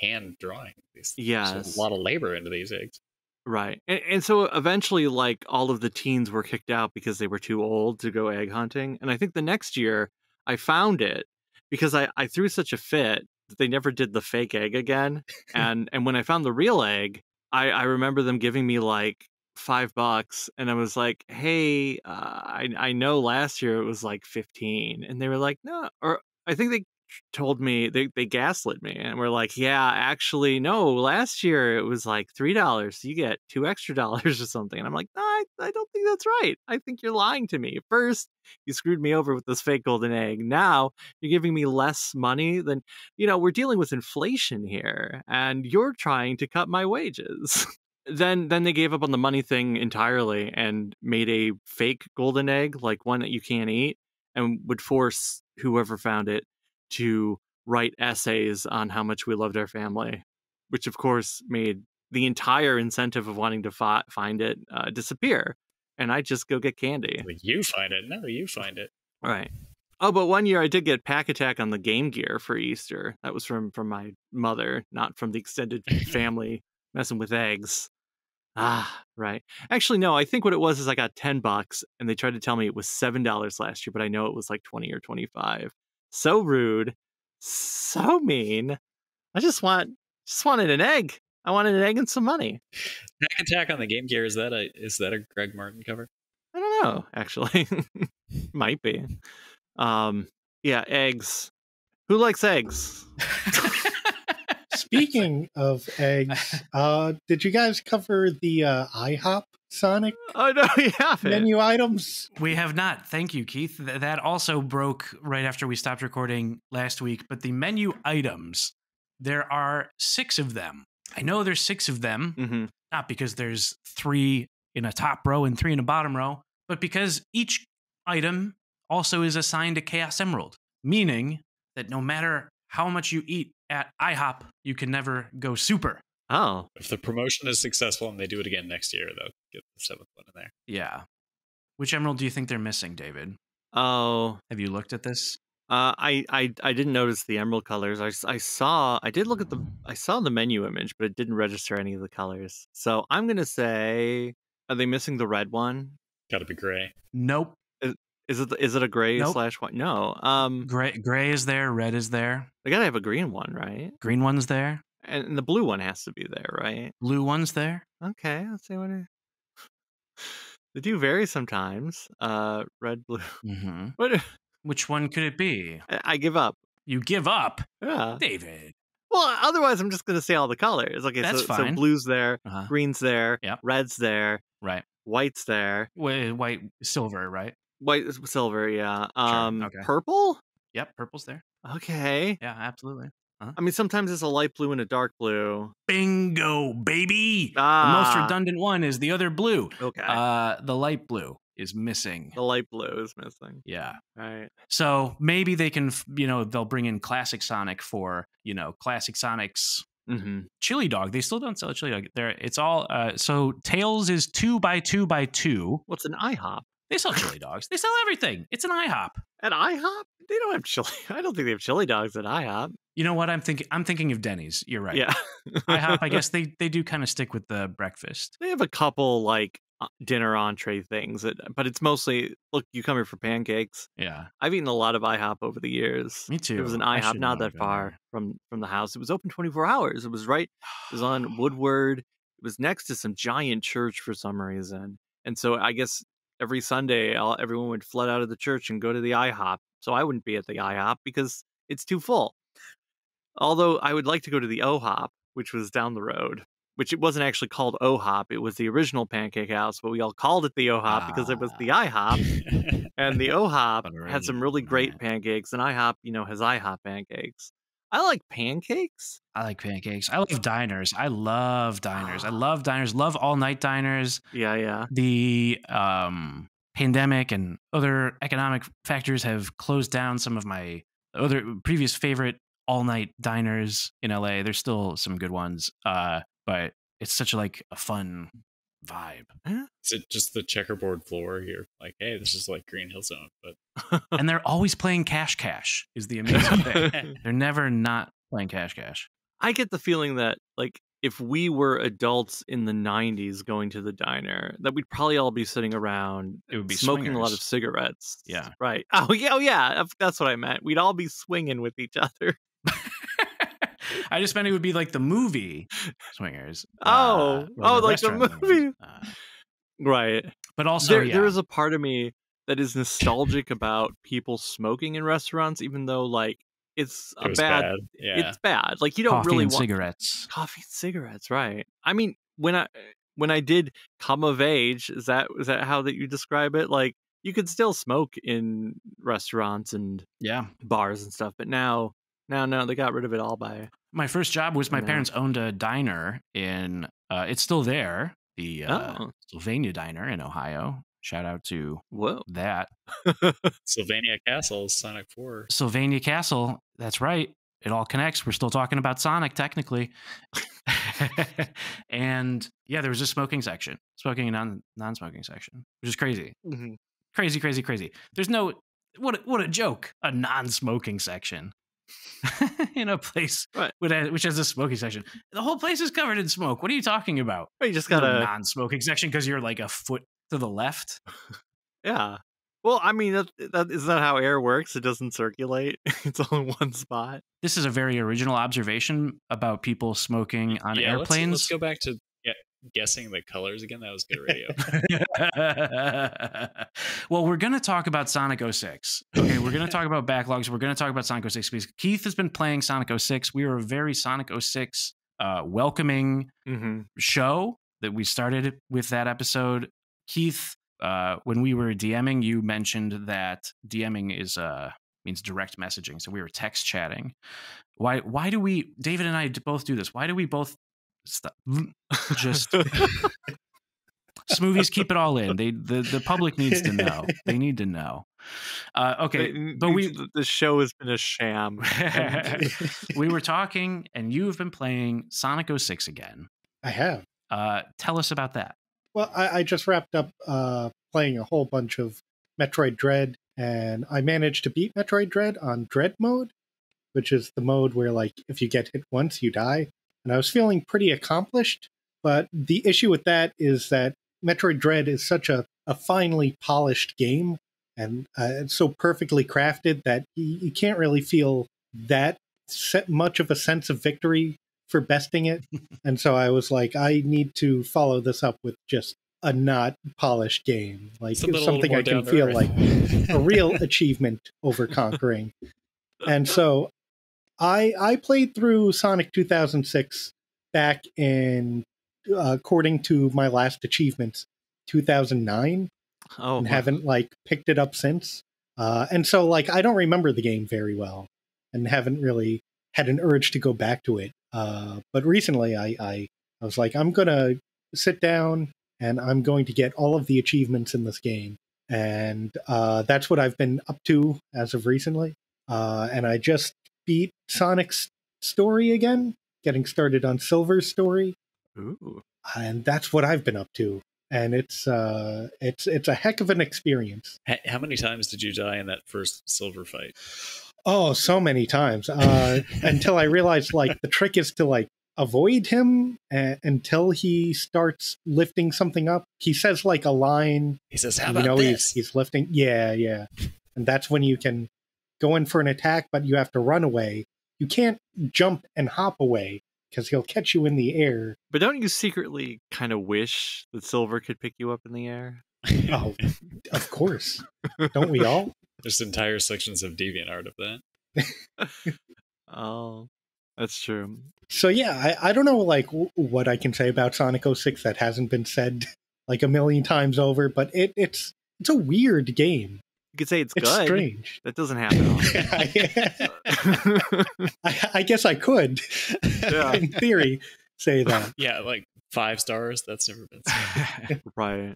hand drawing these. Yes. a lot of labor into these eggs. Right. And, and so eventually, like, all of the teens were kicked out because they were too old to go egg hunting. And I think the next year I found it because I, I threw such a fit that they never did the fake egg again. and and when I found the real egg, I, I remember them giving me like five bucks. And I was like, hey, uh, I, I know last year it was like 15. And they were like, no. Or I think they told me they, they gaslit me and we're like yeah actually no last year it was like three dollars you get two extra dollars or something and i'm like no, I, I don't think that's right i think you're lying to me first you screwed me over with this fake golden egg now you're giving me less money than you know we're dealing with inflation here and you're trying to cut my wages. Then then they gave up on the money thing entirely and made a fake golden egg like one that you can't eat and would force whoever found it to write essays on how much we loved our family, which of course made the entire incentive of wanting to fi- find it uh, disappear. And I just go get candy. You find it. No, you find it. Right. Oh, but one year I did get Pac-Attack on the Game Gear for Easter. That was from from my mother, not from the extended family messing with eggs. Ah, right. Actually, no. I think what it was is I got ten bucks, and they tried to tell me it was seven dollars last year, but I know it was like twenty or twenty five. So rude, so mean. I just want just wanted an egg. I wanted an egg and some money. Pac-Attack on the Game Gear is that a is that a Greg Martin cover? I don't know, actually. Might be. Um, yeah, eggs. Who likes eggs? Speaking of eggs, uh, did you guys cover the uh, IHOP Sonic Oh no, you haven't. menu items? We have not. Thank you, Keith. Th- that also broke right after we stopped recording last week. But the menu items, there are six of them. I know there's six of them, hmm not because there's three in a top row and three in a bottom row, but because each item also is assigned a Chaos Emerald, meaning that no matter how much you eat at IHOP, you can never go super. Oh, If the promotion is successful and they do it again next year, they'll get the seventh one in there. Yeah. Which emerald do you think they're missing, David? oh. Have you looked at this? Uh, I, I I didn't notice the emerald colors. I, I saw I did look at the I saw the menu image, but it didn't register any of the colors. So I'm gonna say, are they missing the red one? Got to be gray. Nope. Is it is it a gray Nope. slash white? No. Um, Gray, gray is there, red is there, they gotta have a green one, right? green one's there, And, the blue one has to be there, right? blue one's there. Okay, let's see what. It... They do vary sometimes. Uh, red, blue. hmm What? Which one could it be? I, I give up. You give up, Yeah. David. Well, otherwise, I'm just gonna say all the colors. Okay, That's so, so blue's there, Uh-huh. green's there, Yep. red's there, Right. white's there, Wh- White, silver, right? white, silver, yeah. Um, okay. purple. Yep. Purple's there. Okay. Yeah, absolutely. I mean, sometimes it's a light blue and a dark blue. Bingo, baby. Ah, The most redundant one is the other blue. Okay. Uh, the light blue is missing. the light blue is missing. Yeah. Right. So maybe they can, you know, they'll bring in Classic Sonic for, you know, Classic Sonic's Mm-hmm. chili dog. They still don't sell a chili dog. There, it's all. Uh, so Tails is two by two by two. What's an IHOP? They sell chili dogs. They sell everything. It's an IHOP. At IHOP? They don't have chili. I don't think they have chili dogs at IHOP. You know what I'm thinking? I'm thinking of Denny's. You're right. Yeah. IHOP. I guess they they do kind of stick with the breakfast. They have a couple like uh, dinner entree things, that, but it's mostly look. You come here for pancakes. Yeah, I've eaten a lot of IHOP over the years. me too. It was an I IHOP not that far from from the house. It was open 24 hours. It was right. It was on Woodward. It was next to some giant church for some reason. And so I guess every Sunday, all, everyone would flood out of the church and go to the IHOP. So I wouldn't be at the IHOP because it's too full. Although I would like to go to the OHOP, which was down the road, which it wasn't actually called OHOP. It was the original Pancake House, but we all called it the OHOP because it was the IHOP. And the OHOP had some really great pancakes, and IHOP, you know, has IHOP pancakes. I like pancakes. I like pancakes. I love diners. I love diners. I love diners. Love all night diners. Yeah, yeah. the um, pandemic and other economic factors have closed down some of my other previous favorite all night diners in LA. There's still some good ones, uh, but it's such like a fun vibe. Is it just the checkerboard floor? You're like, hey, this is like Green Hill Zone, but and they're always playing Cash Cash. Is the amazing thing. They're never not playing Cash Cash. I get the feeling that, like, if we were adults in the 90s going to the diner, that we'd probably all be sitting around It would be smoking a lot of cigarettes. Yeah. Right. Oh, yeah. Oh, yeah. That's what I meant. We'd all be swinging with each other. I just meant it would be like the movie Swingers. Oh. uh, or Oh, like the movie. Uh, Right. but also, there, yeah. there is a part of me that is nostalgic about people smoking in restaurants, even though, like, it's it a was bad, bad. Yeah. It's bad. Like, you don't coffee really and want cigarettes. coffee and cigarettes right i mean when i when i did come of age is that is that how that you describe it like you could still smoke in restaurants and Yeah. bars and stuff but now now no they got rid of it all by My first job was my Yeah. parents owned a diner in uh it's still there, the uh, oh Sylvania Diner in Ohio. Shout out to whoa that. Sylvania Castle, Sonic 4. Sylvania Castle, that's right. It all connects. We're still talking about Sonic technically. and yeah, there was a smoking section, smoking and non non smoking section, which is crazy. Mhm. Crazy, crazy, crazy. There's no what a, what a joke. A non-smoking section. in a place Right. with a, which has a smoking section. The whole place is covered in smoke. What are you talking about? you just got a non-smoking section because you're like a foot to the left. yeah Well, I mean, that, that is that how air works? It doesn't circulate. it's all in one spot. This is a very original observation about people smoking on yeah, let's- airplanes. Let's, go back to guessing the colors again. That was good radio. well, we're going to talk about Sonic 06. Okay, we're going to talk about backlogs. We're going to talk about Sonic 06 because Keith has been playing Sonic 06. We are a very Sonic 06 uh, welcoming Mm-hmm. show that we started with that episode. Keith, uh, when we were DMing, you mentioned that DMing is uh, means direct messaging. So we were text chatting. Why? Why do we? David and I both do this. Why do we both stop? Just Smoovies keep it all in. They the, the public needs to know. They need to know. Uh, okay, but we the show has been a sham. we were talking, and you have been playing Sonic 06 again. I have. Uh, tell us about that. Well, I, I just wrapped up uh, playing a whole bunch of Metroid Dread, and I managed to beat Metroid Dread on Dread mode, which is the mode where, like, if you get hit once, you die. And I was feeling pretty accomplished. But the issue with that is that Metroid Dread is such a, a finely polished game and uh, it's so perfectly crafted that you, you can't really feel that much of a sense of victory for besting it. and so I was like, I need to follow this up with just a not polished game, like Something little something I can feel earth. like a real achievement over conquering. And so I I played through Sonic 2006 back in uh, according to my last achievements 2009 oh, and wow. haven't like picked it up since. Uh, and so like I don't remember the game very well and haven't really had an urge to go back to it. Uh, but recently I, I I was like I'm gonna sit down and I'm going to get all of the achievements in this game. And uh, that's what I've been up to as of recently. Uh, and I just beat Sonic's story again, getting started on Silver's story Ooh. and that's what I've been up to. And it's uh, it's it's a heck of an experience. How many times did you die in that first silver fight? Oh, so many times uh, until I realized like the trick is to like avoid him a- until he starts lifting something up. He says like a line, He says, "How about you know, this?" he's he's lifting. Yeah, yeah, and that's when you can go in for an attack, but you have to run away. You can't jump and hop away because he'll catch you in the air. But don't you secretly kind of wish that Silver could pick you up in the air? Oh, of course, don't we all? There's entire sections of DeviantArt of that. Oh, that's true. So yeah, I, I don't know like w- what I can say about Sonic 06 that hasn't been said like a million times over, but it, it's it's a weird game. You could say it's, It's good. strange. That doesn't happen. often. I, I guess I could, Yeah. in theory, say that. Yeah, like five stars. That's never been. said. right.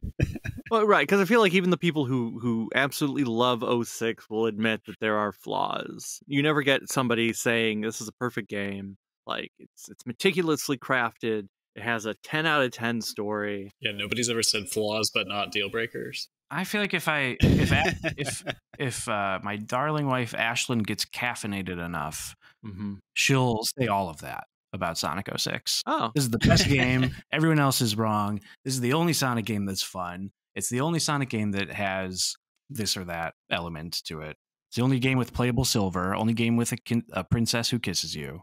Well, right, because I feel like even the people who who absolutely love 06 will admit that there are flaws. You never get somebody saying this is a perfect game. Like it's it's meticulously crafted. It has a 10 out of 10 story. Yeah, nobody's ever said flaws, but not deal breakers. I feel like if I if if if uh, my darling wife Ashlyn gets caffeinated enough, Mm-hmm. she'll say all of that about Sonic 06. Oh, This is the best game. Everyone else is wrong. This is the only Sonic game that's fun. It's the only Sonic game that has this or that element to it. It's the only game with playable silver. Only game with a, kin- a princess who kisses you.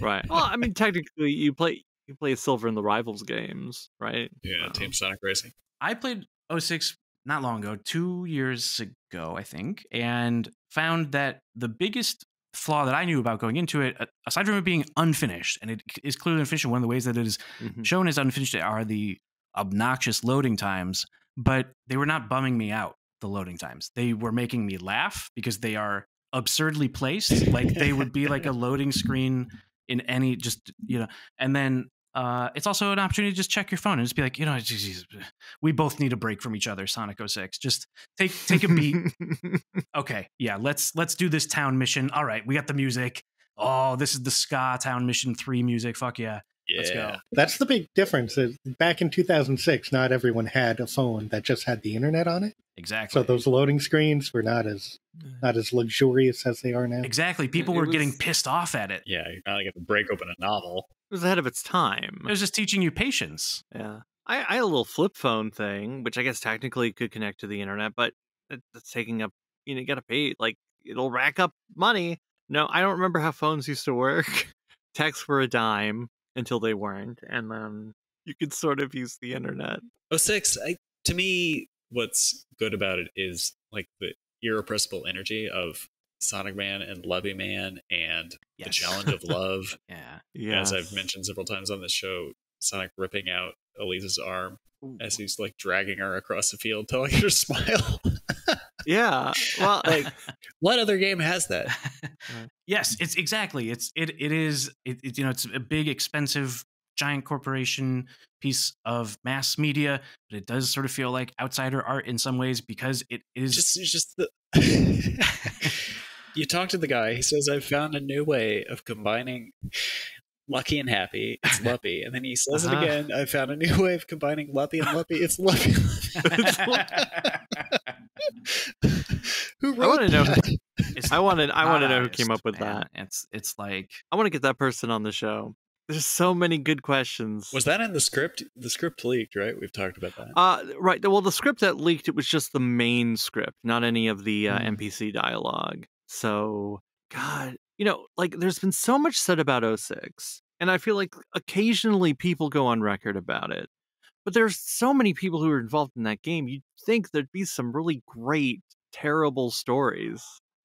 right. Well, I mean, technically, you play you play Silver in the Rivals games, right? Yeah, Um, Team Sonic Racing. I played 06 not long ago, two years ago, I think, and found that the biggest flaw that I knew about going into it, aside from it being unfinished, and it is clearly unfinished, one of the ways that it is mhm. shown as unfinished are the obnoxious loading times, but they were not bumming me out, the loading times. They were making me laugh because they are absurdly placed. Like they would be like a loading screen in any just, you know, and then uh, it's also an opportunity to just check your phone and just be like, you know, geez, we both need a break from each other, Sonic 06. Just take take a beat. okay, yeah, let's let's do this town mission. All right, we got the music. Oh, this is the ska town mission three music. Fuck yeah. Yeah. Let's go. That's the big difference. is Back in 2006, not everyone had a phone that just had the internet on it. Exactly. So those loading screens were not as not as luxurious as they are now. Exactly. People It were was- getting pissed off at it. Yeah, you're not like to break open a novel. It was ahead of its time. It was just teaching you patience. Yeah. I, I had a little flip phone thing, which I guess technically could connect to the internet, but it's taking up. You know, you gotta pay. Like it'll rack up money. No, I don't remember how phones used to work. Texts were a dime until they weren't, and then you could sort of use the internet. 06, I, to me, what's good about it is like the irrepressible energy of Sonic Man and Levy Man and the challenge of love. Yeah. Yeah, As I've mentioned several times on this show, Sonic ripping out Elise's arm as he's like dragging her across the field, telling her to smile. Yeah, well, like, what other game has that? yes, it's exactly. It's it it is it, it you know it's a big expensive giant corporation piece of mass media, but it does sort of feel like outsider art in some ways because it is Just, just the. you talk to the guy. He says, "I've found a new way of combining." Lucky and happy, it's Luppy. And then he says Uh-huh. it again. I found a new way of combining Luppy and Luppy. It's Luppy. Who I wrote want to know. that? It's I want to. I want to know who came up with man. that. It's it's like I want to get that person on the show. There's so many good questions. Was that in the script? The script leaked, right? We've talked about that. Uh, right. Well, the script that leaked, it was just the main script, not any of the uh, Hmm. NPC dialogue. So, God, you know, like there's been so much said about 06, and I feel like occasionally people go on record about it. But there's so many people who are involved in that game. You'd think there'd be some really great, terrible stories.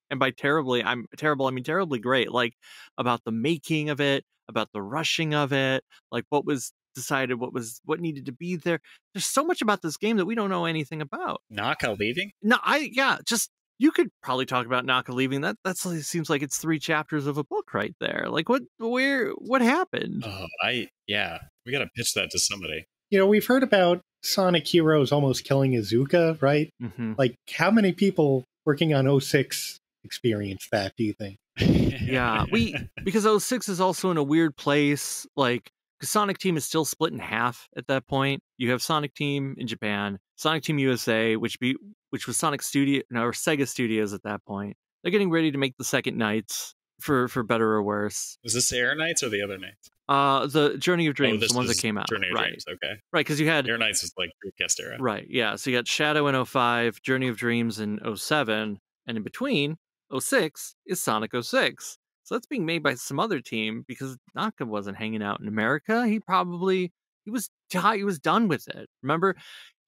And by terribly, I'm terrible, I mean terribly great, like about the making of it, about the rushing of it, like what was decided, what was what needed to be there there's so much about this game that we don't know anything about. Naka leaving? No, I yeah, just you could probably talk about Naka leaving. That that seems like it's three chapters of a book right there. Like what where what happened? Oh, I yeah. We gotta pitch that to somebody. You know, we've heard about Sonic Heroes almost killing Iizuka, right? hmm Like, how many people working on 06 experienced that, do you think? Yeah, we because 06 is also in a weird place. Like Sonic Team is still split in half at that point. You have Sonic Team in Japan, Sonic Team USA, which be which was Sonic Studio no, or Sega Studios at that point. They're getting ready to make the second Nights for for better or worse. Was this Air Nights or the other Nights? Uh, the Journey of oh, Dreams, this the ones that came out, Journey of right? Dreams. Okay. Right, because you had Air Nights was like Dreamcast era. right, yeah. So you got Shadow in 05, Journey of Dreams in 07, and in between 06 is Sonic 06. So that's being made by some other team because Naka wasn't hanging out in America. He probably he was he was done with it. Remember,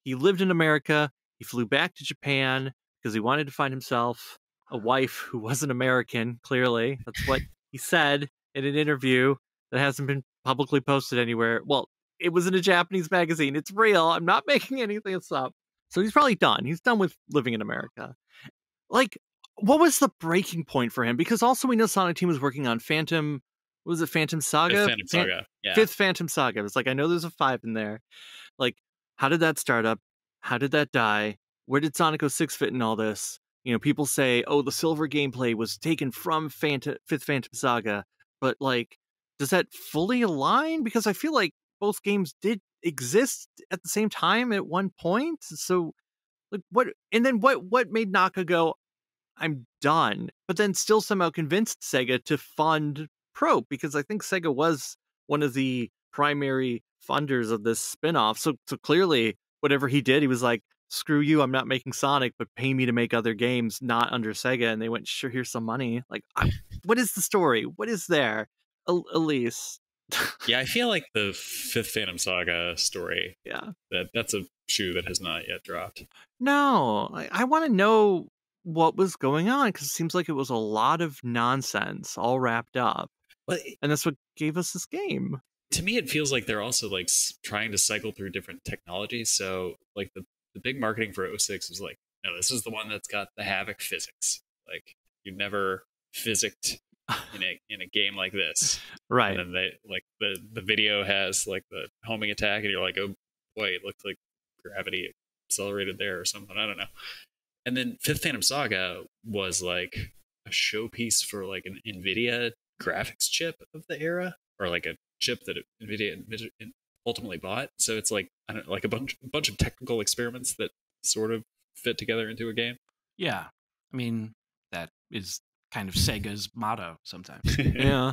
he lived in America. He flew back to Japan because he wanted to find himself a wife who wasn't American. Clearly, that's what he said in an interview that hasn't been publicly posted anywhere. Well, it was in a Japanese magazine. It's real. I'm not making anything up. So he's probably done. He's done with living in America. Like, what was the breaking point for him? Because also we know Sonic Team was working on Phantom. What was it Phantom Saga? Fifth Phantom Phan- Saga. Yeah. Fifth Phantom Saga. It's like I know there's a five in there. Like, how did that start up? How did that die? Where did Sonic 06 fit in all this? You know, people say, oh, the silver gameplay was taken from Phant- Fifth Phantom Saga, but like, does that fully align? Because I feel like both games did exist at the same time at one point. So, like, what? And then what? What made Naka go? I'm done, but then still somehow convinced Sega to fund Prope because I think Sega was one of the primary funders of this spin-off. So so clearly whatever he did, he was like, screw you, I'm not making Sonic, but pay me to make other games not under Sega. And they went, sure, here's some money. Like, I, what is the story? What is there? El- Elise. Yeah, I feel like the Fifth Phantom Saga story Yeah. that that's a shoe that has not yet dropped. No, I, I want to know what was going on because it seems like it was a lot of nonsense all wrapped up. Well, And that's what gave us this game. to me, it feels like they're also like trying to cycle through different technologies. So, like the the big marketing for 06 was like, no, this is the one that's got the Havok physics. Like you never physicked in a in a game like this. Right. And then they like the the video has like the homing attack, and you're like, oh boy, it looks like gravity accelerated there or something. I don't know. And then Fifth Phantom Saga was like a showpiece for like an Nvidia graphics chip of the era, or like a chip that Nvidia Nvidia ultimately bought. So it's like I don't know, like a bunch a bunch of technical experiments that sort of fit together into a game. yeah. I mean that is kind of Sega's motto sometimes. yeah.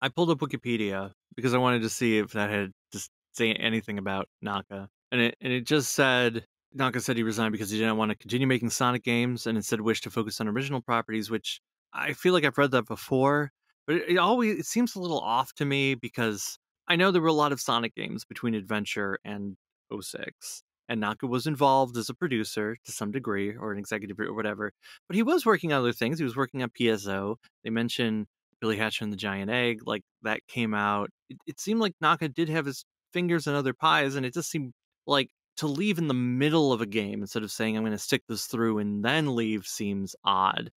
I pulled up Wikipedia because I wanted to see if that had just say anything about Naka. And it and it just said Naka said he resigned because he didn't want to continue making Sonic games and instead wished to focus on original properties, which I feel like I've read that before, but it, always it seems a little off to me because I know there were a lot of Sonic games between Adventure and 06 and Naka was involved as a producer to some degree or an executive or whatever. But he was working on other things. He was working on PSO. They mentioned Billy Hatcher and the Giant Egg, like that came out. It, it seemed like Naka did have his fingers in other pies, and it just seemed like to leave in the middle of a game instead of saying I'm going to stick this through and then leave seems odd.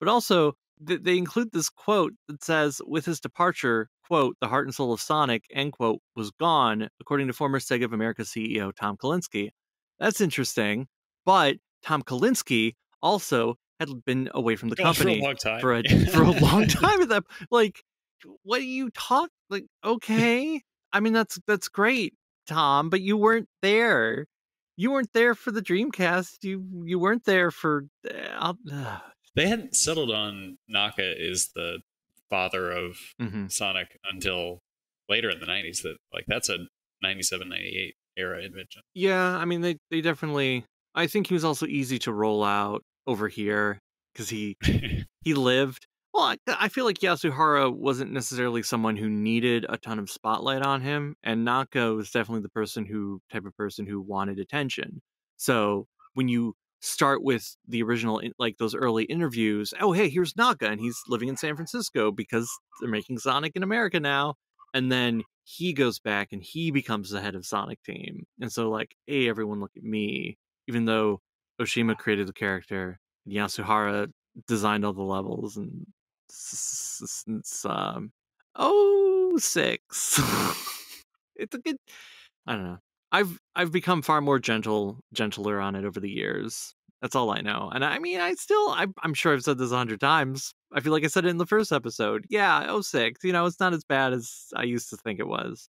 But also, th- they include this quote that says, "With his departure, quote, the heart and soul of Sonic, end quote, was gone," according to former Sega of America CEO Tom Kalinske. That's interesting, but Tom Kalinske also had been away from the company for a long time. for a for a long time at that like what do you talk like okay i mean that's that's great tom but you weren't there you weren't there for the dreamcast you you weren't there for uh, They hadn't settled on Naka is the father of mhm. Sonic until later in the 90s. That like that's a 97, 98 era invention. yeah i mean they they definitely i think he was also easy to roll out over here because he he lived. Well, I, I feel like Yasuhara wasn't necessarily someone who needed a ton of spotlight on him, and Naka was definitely the person who type of person who wanted attention. So when you start with the original, like those early interviews, oh hey, here's Naka, and he's living in San Francisco because they're making Sonic in America now, and then he goes back and he becomes the head of Sonic Team, and so like, hey, everyone, look at me. Even though Oshima created the character, Yasuhara designed all the levels and s- s- it's um oh six. It's a good i don't know. I've i've become far more gentle gentler on it over the years. That's all i know. And i mean i still I, i'm sure i've said this a hundred times. I feel like i said it in the first episode. Yeah oh six you know it's not as bad as i used to think it was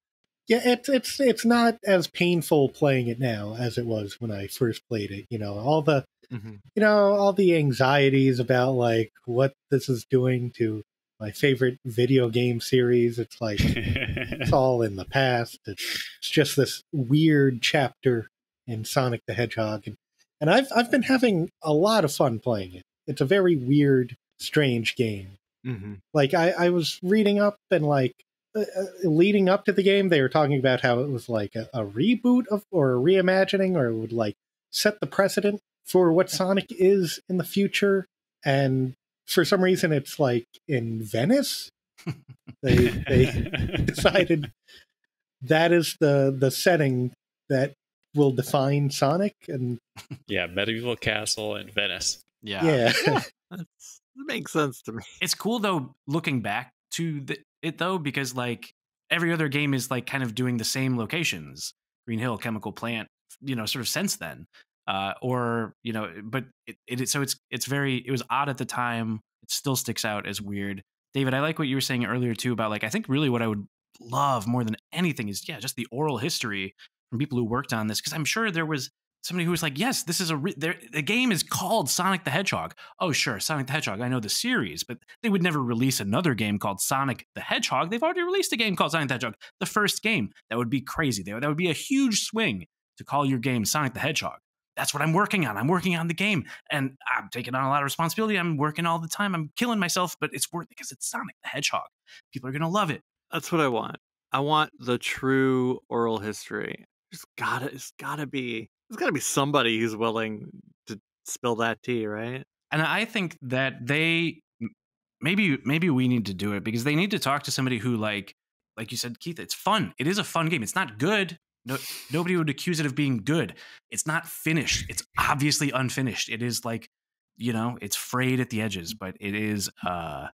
Yeah, it's it's it's not as painful playing it now as it was when I first played it. You know, all the Mhm. you know all the anxieties about like what this is doing to my favorite video game series. It's like it's all in the past. It's, it's just this weird chapter in Sonic the Hedgehog, and and I've I've been having a lot of fun playing it. It's a very weird, strange game. mm-hmm. Like I, I was reading up and like uh, uh, leading up to the game, they were talking about how it was like a, a reboot of or a reimagining, or it would like set the precedent for what Sonic is in the future. And for some reason, it's like in Venice. They they decided that is the the setting that will define Sonic, and yeah, medieval castle in Venice. Yeah. yeah, That's, that makes sense to me It's cool though looking back to the, it though because like every other game is like kind of doing the same locations, Green Hill, Chemical Plant, you know, sort of since then. Uh, or you know, but it, it so it's it's very it was odd at the time. It still sticks out as weird. David, I like what you were saying earlier too about like I think really what I would love more than anything is yeah just the oral history from people who worked on this because I'm sure there was somebody who was like yes this is a re- the game is called Sonic the Hedgehog oh sure Sonic the Hedgehog I know the series but they would never release another game called Sonic the Hedgehog they've already released a game called Sonic the Hedgehog the first game that would be crazy that would be a huge swing to call your game Sonic the Hedgehog that's what I'm working on. I'm working on the game and I'm taking on a lot of responsibility. I'm working all the time. I'm killing myself, but it's worth it because it's Sonic the Hedgehog. People are going to love it. That's what I want. I want the true oral history. There's gotta, it's gotta be, there's gotta be somebody who's willing to spill that tea, right? And I think that they maybe maybe we need to do it because they need to talk to somebody who like like you said Keith it's fun. It is a fun game. It's not good. No, nobody would accuse it of being good. It's not finished. It's obviously unfinished. It is like, you know, it's frayed at the edges, but it is uh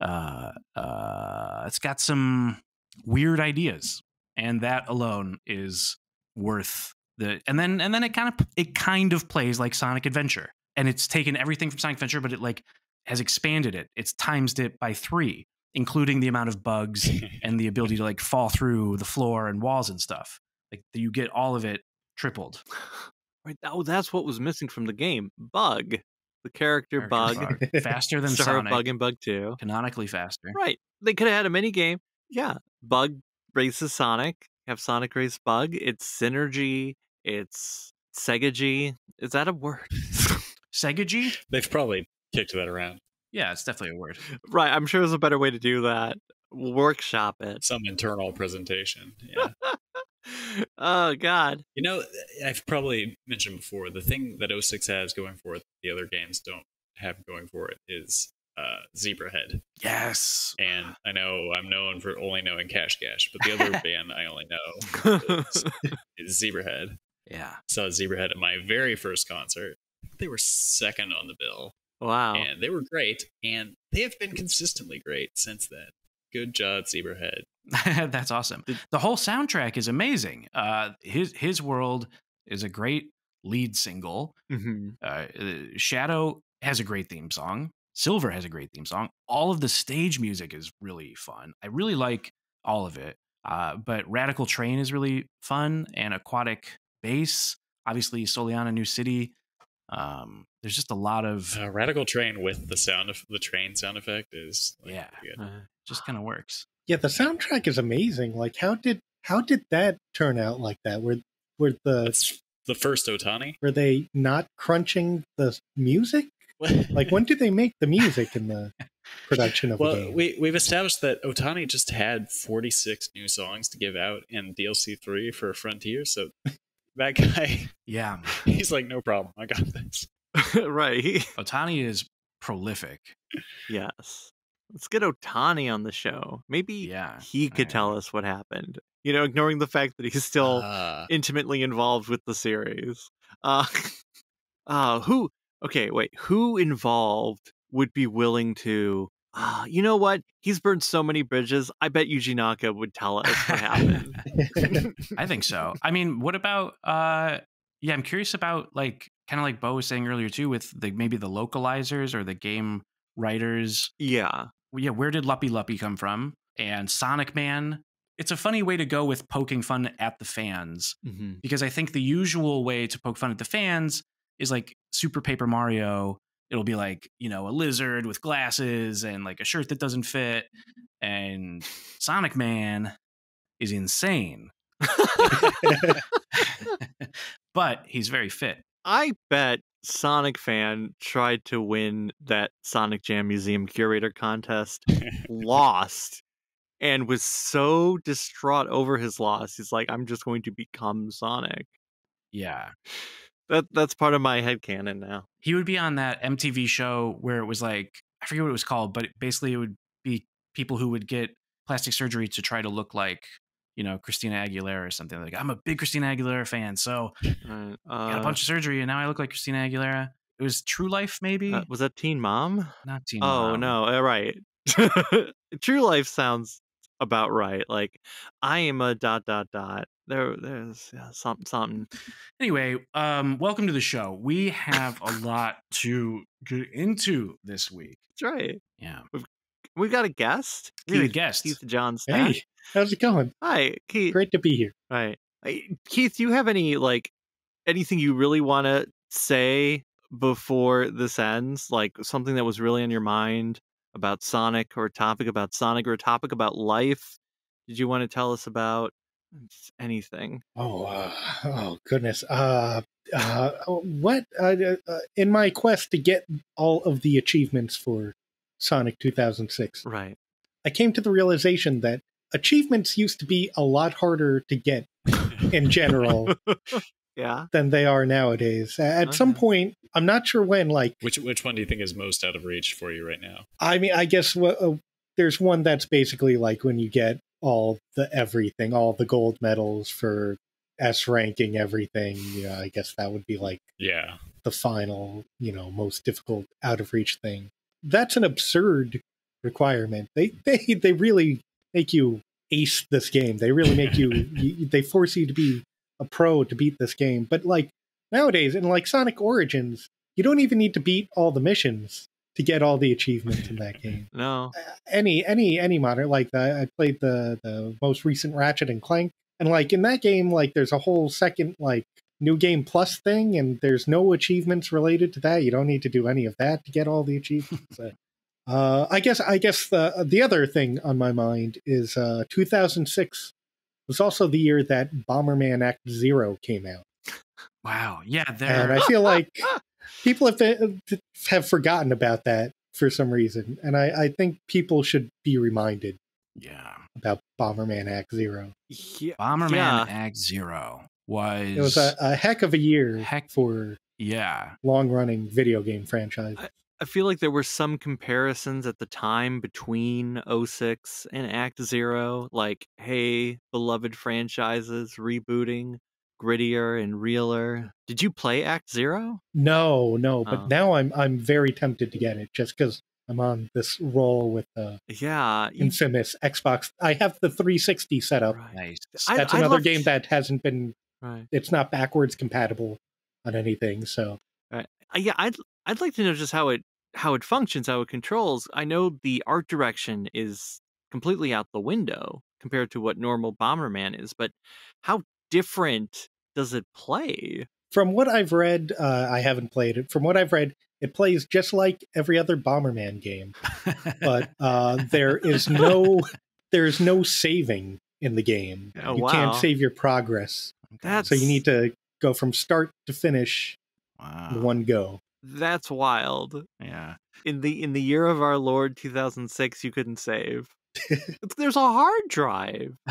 uh uh it's got some weird ideas. And that alone is worth the and then and then it kind of it kind of plays like Sonic Adventure. And it's taken everything from Sonic Adventure, but it like has expanded it. It's times it by three, including the amount of bugs and the ability to like fall through the floor and walls and stuff. Like you get all of it tripled. Right. Oh, that's what was missing from the game. Bug. The character, Character Bug. bug. faster than Star Sonic, Bug and Bug 2. canonically faster. Right. They could have had a mini game. Yeah. Bug races Sonic. Have Sonic race Bug. It's synergy. It's Sega G. Is that a word? Sega G? They've probably kicked that around. Yeah, it's definitely a word. right. I'm sure there's a better way to do that. Workshop it. Some internal presentation. Yeah. oh God. You know, uh, I've probably mentioned before the thing that 06 has going for it, the other games don't have going for it, is uh, Zebrahead. Yes. And I know I'm known for only knowing Cash Cash, but the other band I only know is, is Zebrahead. Yeah. Saw Zebrahead at my very first concert. They were second on the bill, Wow. and they were great, and they have been consistently great since then. Good job, Zebrahead. That's awesome. The whole soundtrack is amazing. Uh, his his world is a great lead single. hmm Uh, uh, Shadow has a great theme song. Silver has a great theme song. All of the stage music is really fun. I really like all of it. Uh, but Radical Train is really fun and Aquatic Base. Obviously, Soleanna New City. Um, there's just a lot of Uh, Radical Train with the sound of the train sound effect is like, Yeah. good. Uh, just kind of works. Yeah, the soundtrack is amazing. Like, how did how did that turn out like that? Were were the That's the first Otani. were they not crunching the music? Like, when do they make the music in the production of the well, game? we we've established that Otani just had 46 new songs to give out in DLC three for Frontier. So that guy, Yeah. he's like, no problem, I got this. right. Otani is prolific. yes. Let's get Otani on the show. Maybe Yeah. he could I tell us what happened. You know, ignoring the fact that he's still Ah. intimately involved with the series. Uh, uh who? Okay, wait. Who involved would be willing to? Uh, you know what? He's burned so many bridges. I bet Yuji Naka would tell us what happened. I think so. I mean, what about uh yeah, I'm curious about like kind of like Bo was saying earlier too with the maybe the localizers or the game writers. yeah. Yeah, where did Luppy Luppy come from? And Sonic Man. It's a funny way to go with poking fun at the fans hmm because I think the usual way to poke fun at the fans is like Super Paper Mario. It'll be like, you know, a lizard with glasses and like a shirt that doesn't fit. And Sonic Man is insane. but he's very fit. I bet Sonic fan tried to win that Sonic Jam Museum curator contest, lost, and was so distraught over his loss. He's like, I'm just going to become Sonic. Yeah. That that's part of my head headcanon now. He would be on that MTV show where it was like, I forget what it was called, but basically it would be people who would get plastic surgery to try to look like, you know, Christina Aguilera or something. Like, I'm a big Christina Aguilera fan. So Right. got a Uh, bunch of surgery and now I look like Christina Aguilera. It was True Life, maybe? uh, was that Teen Mom? Not Teen Mom. Oh Mom. no, uh, right. True Life sounds about right. Like I am a dot dot dot. There, there's yeah, something, something. Anyway, um, welcome to the show. We have a lot to get into this week. That's right. Yeah. We got a guest. We have got a Keith- guest. Keith John Stack. hey, how's it going? Hi, Keith. Great to be here. Right. Keith, do you have any like anything you really want to say before this ends? Like something that was really on your mind about Sonic or a topic about Sonic or a topic about life? Did you want to tell us about anything? Oh, uh, oh goodness. Uh, uh, what? Uh, uh, in my quest to get all of the achievements for Sonic 2006, Right. I came to the realization that achievements used to be a lot harder to get in general Yeah. than they are nowadays. At some point, I'm not sure when. Like, Which which one do you think is most out of reach for you right now? I mean, I guess wha- uh, there's one that's basically like when you get all the everything, all the gold medals for S ranking everything. Yeah, I guess that would be like Yeah. the final, you know, most difficult out of reach thing. That's an absurd requirement. They they they really make you ace this game. They really make you, you they force you to be a pro to beat this game. But like nowadays in like Sonic Origins, you don't even need to beat all the missions to get all the achievements in that game. No. Uh, Any any any modern like the, I played the the most recent Ratchet and Clank and like in that game like there's a whole second like new game plus thing and there's no achievements related to that. You don't need to do any of that to get all the achievements. Uh, uh, I guess I guess the the other thing on my mind is uh, 2006 was also the year that Bomberman Act Zero came out. Wow. Yeah, and they're I feel like people have have forgotten about that for some reason, and I, I think people should be reminded yeah. about Bomberman Act Zero. Yeah, Bomberman yeah. Act Zero was It was a, a heck of a year Heck- for yeah. long running video game franchise. I feel like there were some comparisons at the time between 06 and Act Zero, like, hey, beloved franchises rebooting, grittier and realer. Did you play Act Zero? No, no, but Oh. now I'm I'm very tempted to get it just because I'm on this roll with the Yeah. you- infamous Xbox. I have the 360 set up. right. Nice. That's I'd another love game that hasn't been. Right. It's not backwards compatible on anything. So Uh, yeah, I'd I'd like to know just how it how it functions, how it controls. I know the art direction is completely out the window compared to what normal Bomberman is, but how different does it play? from what I've read, uh, I haven't played it. From what I've read, it plays just like every other Bomberman game, but uh, there is no there's no saving in the game. Oh, you wow. can't save your progress, That's so you need to go from start to finish wow. in one go. That's wild. Yeah. In the in the year of our Lord 2006, you couldn't save. There's a hard drive.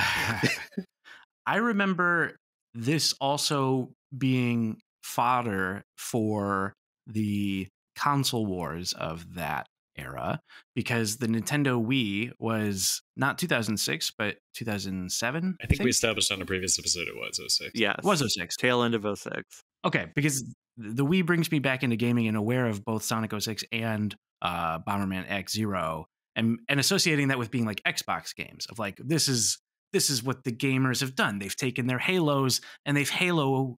I remember this also being fodder for the console wars of that era because the Nintendo Wii was not 2006 but 2007. I think we established on a previous episode it was 06. Yes, It was 06. tail end of 06. Okay, because the Wii brings me back into gaming and aware of both Sonic 06 and uh, Bomberman Act Zero, and and associating that with being like Xbox games of like this is this is what the gamers have done. They've taken their Halos and they've Halo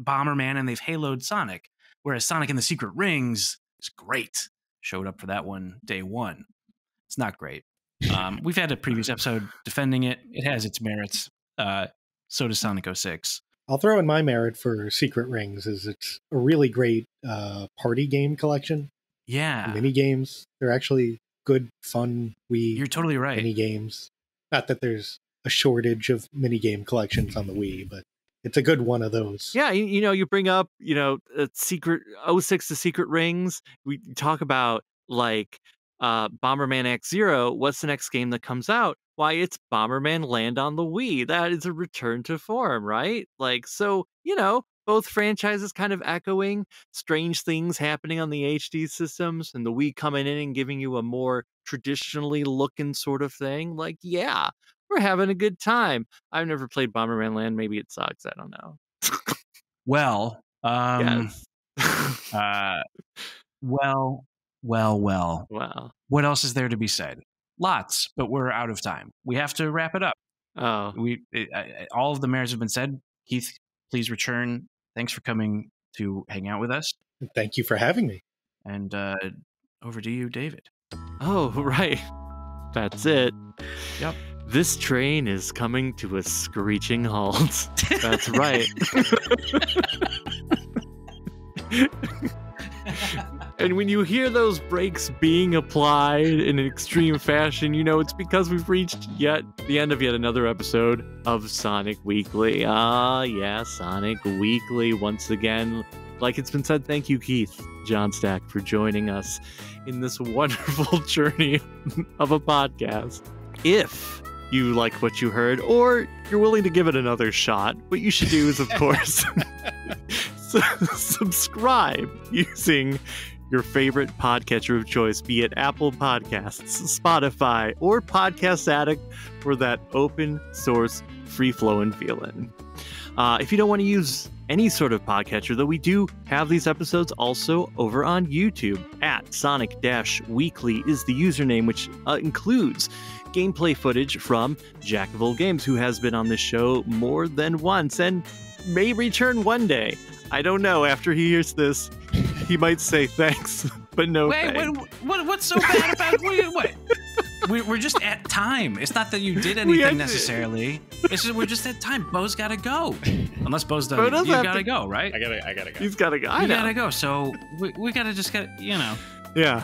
Bomberman and they've Haloed Sonic, whereas Sonic and the Secret Rings is great. Showed up for that one day one. It's not great. Um, we've had a previous episode defending it. It has its merits. Uh, so does Sonic 06. I'll throw in my merit for Secret Rings is it's a really great uh, party game collection. Yeah. Mini games. They're actually good, fun We You're totally right. mini games. Not that there's a shortage of mini game collections on the Wii, but it's a good one of those. Yeah, you, you know, you bring up, you know, uh, secret 06 to secret rings. We talk about like uh Bomberman Act Zero. What's the next game that comes out? Why, it's Bomberman Land on the Wii. That is a return to form, right? Like, so, you know, both franchises kind of echoing strange things happening on the HD systems and the Wii coming in and giving you a more traditionally looking sort of thing. Like, yeah, we're having a good time. I've never played Bomberman Land. Maybe it sucks. I don't know. Well, um, yes. uh, well, well, well. wow. What else is there to be said? Lots, but we're out of time. We have to wrap it up. Oh, We it, I, I- all of the merits have been said. Keith, please return. Thanks for coming to hang out with us. Thank you for having me. And uh, over to you, David. oh, right. That's it. Yep. This train is coming to a screeching halt. That's right. and when you hear those brakes being applied in an extreme fashion, you know it's because we've reached yet the end of yet another episode of Sonic Weekly. Ah, yeah, Sonic Weekly once again. Like it's been said, thank you, Keith John Stack, for joining us in this wonderful journey of a podcast. If you like what you heard, or you're willing to give it another shot, what you should do is, of course, subscribe using your favorite podcatcher of choice, be it Apple Podcasts, Spotify, or Podcast Addict for that open source, free flowing feeling. Uh, if you don't want to use any sort of podcatcher, though, we do have these episodes also over on YouTube at Sonic Dash Weekly is the username, which uh, includes gameplay footage from Jack of Old Games, who has been on this show more than once and may return one day. I don't know. After he hears this, he might say thanks, but no Wait, what, what, what's so bad about what? what? We, we're just at time. It's not that you did anything necessarily. It's just we're just at time. Bo's got to go. Unless Bo's done, Bo does you got to to- go, right? I gotta, I gotta go. He's got to go. I you know. gotta go. So we, we gotta just get you know. Yeah.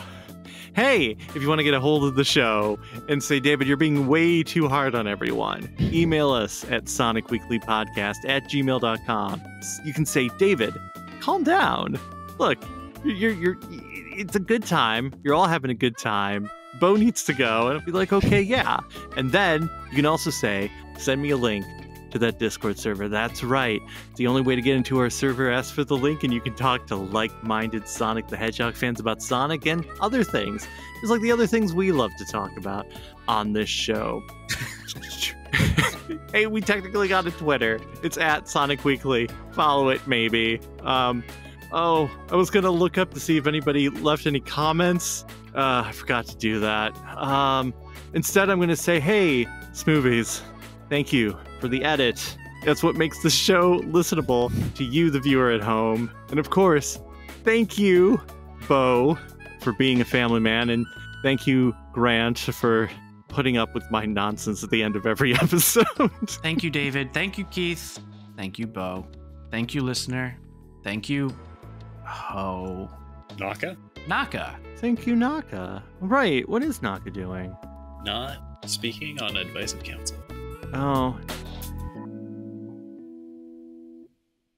Hey, if you want to get a hold of the show and say, David, you're being way too hard on everyone, email us at sonicweeklypodcast at gmail.com. You can say, David, calm down. Look, you're, you're, it's a good time. You're all having a good time. Bo needs to go. And I'll be like, okay, yeah. And then you can also say, send me a link to that Discord server. That's right. It's the only way to get into our server. Ask for the link, and you can talk to like minded Sonic the Hedgehog fans about Sonic and other things. Just like the other things we love to talk about on this show. hey, we technically got a Twitter. It's at Sonic Weekly. Follow it, maybe. Um, oh, I was gonna look up to see if anybody left any comments. Uh, I forgot to do that. Um, instead, I'm gonna say, hey, Smoovies, thank you for the edit. That's what makes the show listenable to you, the viewer at home. And of course, thank you, Bo, for being a family man, and thank you, Grant, for putting up with my nonsense at the end of every episode. Thank you, David. Thank you, Keith. Thank you, Bo. Thank you, listener. Thank you, Ho. Naka? Naka. thank you, Naka. Right, what is Naka doing? Not speaking on advice of counsel. Oh,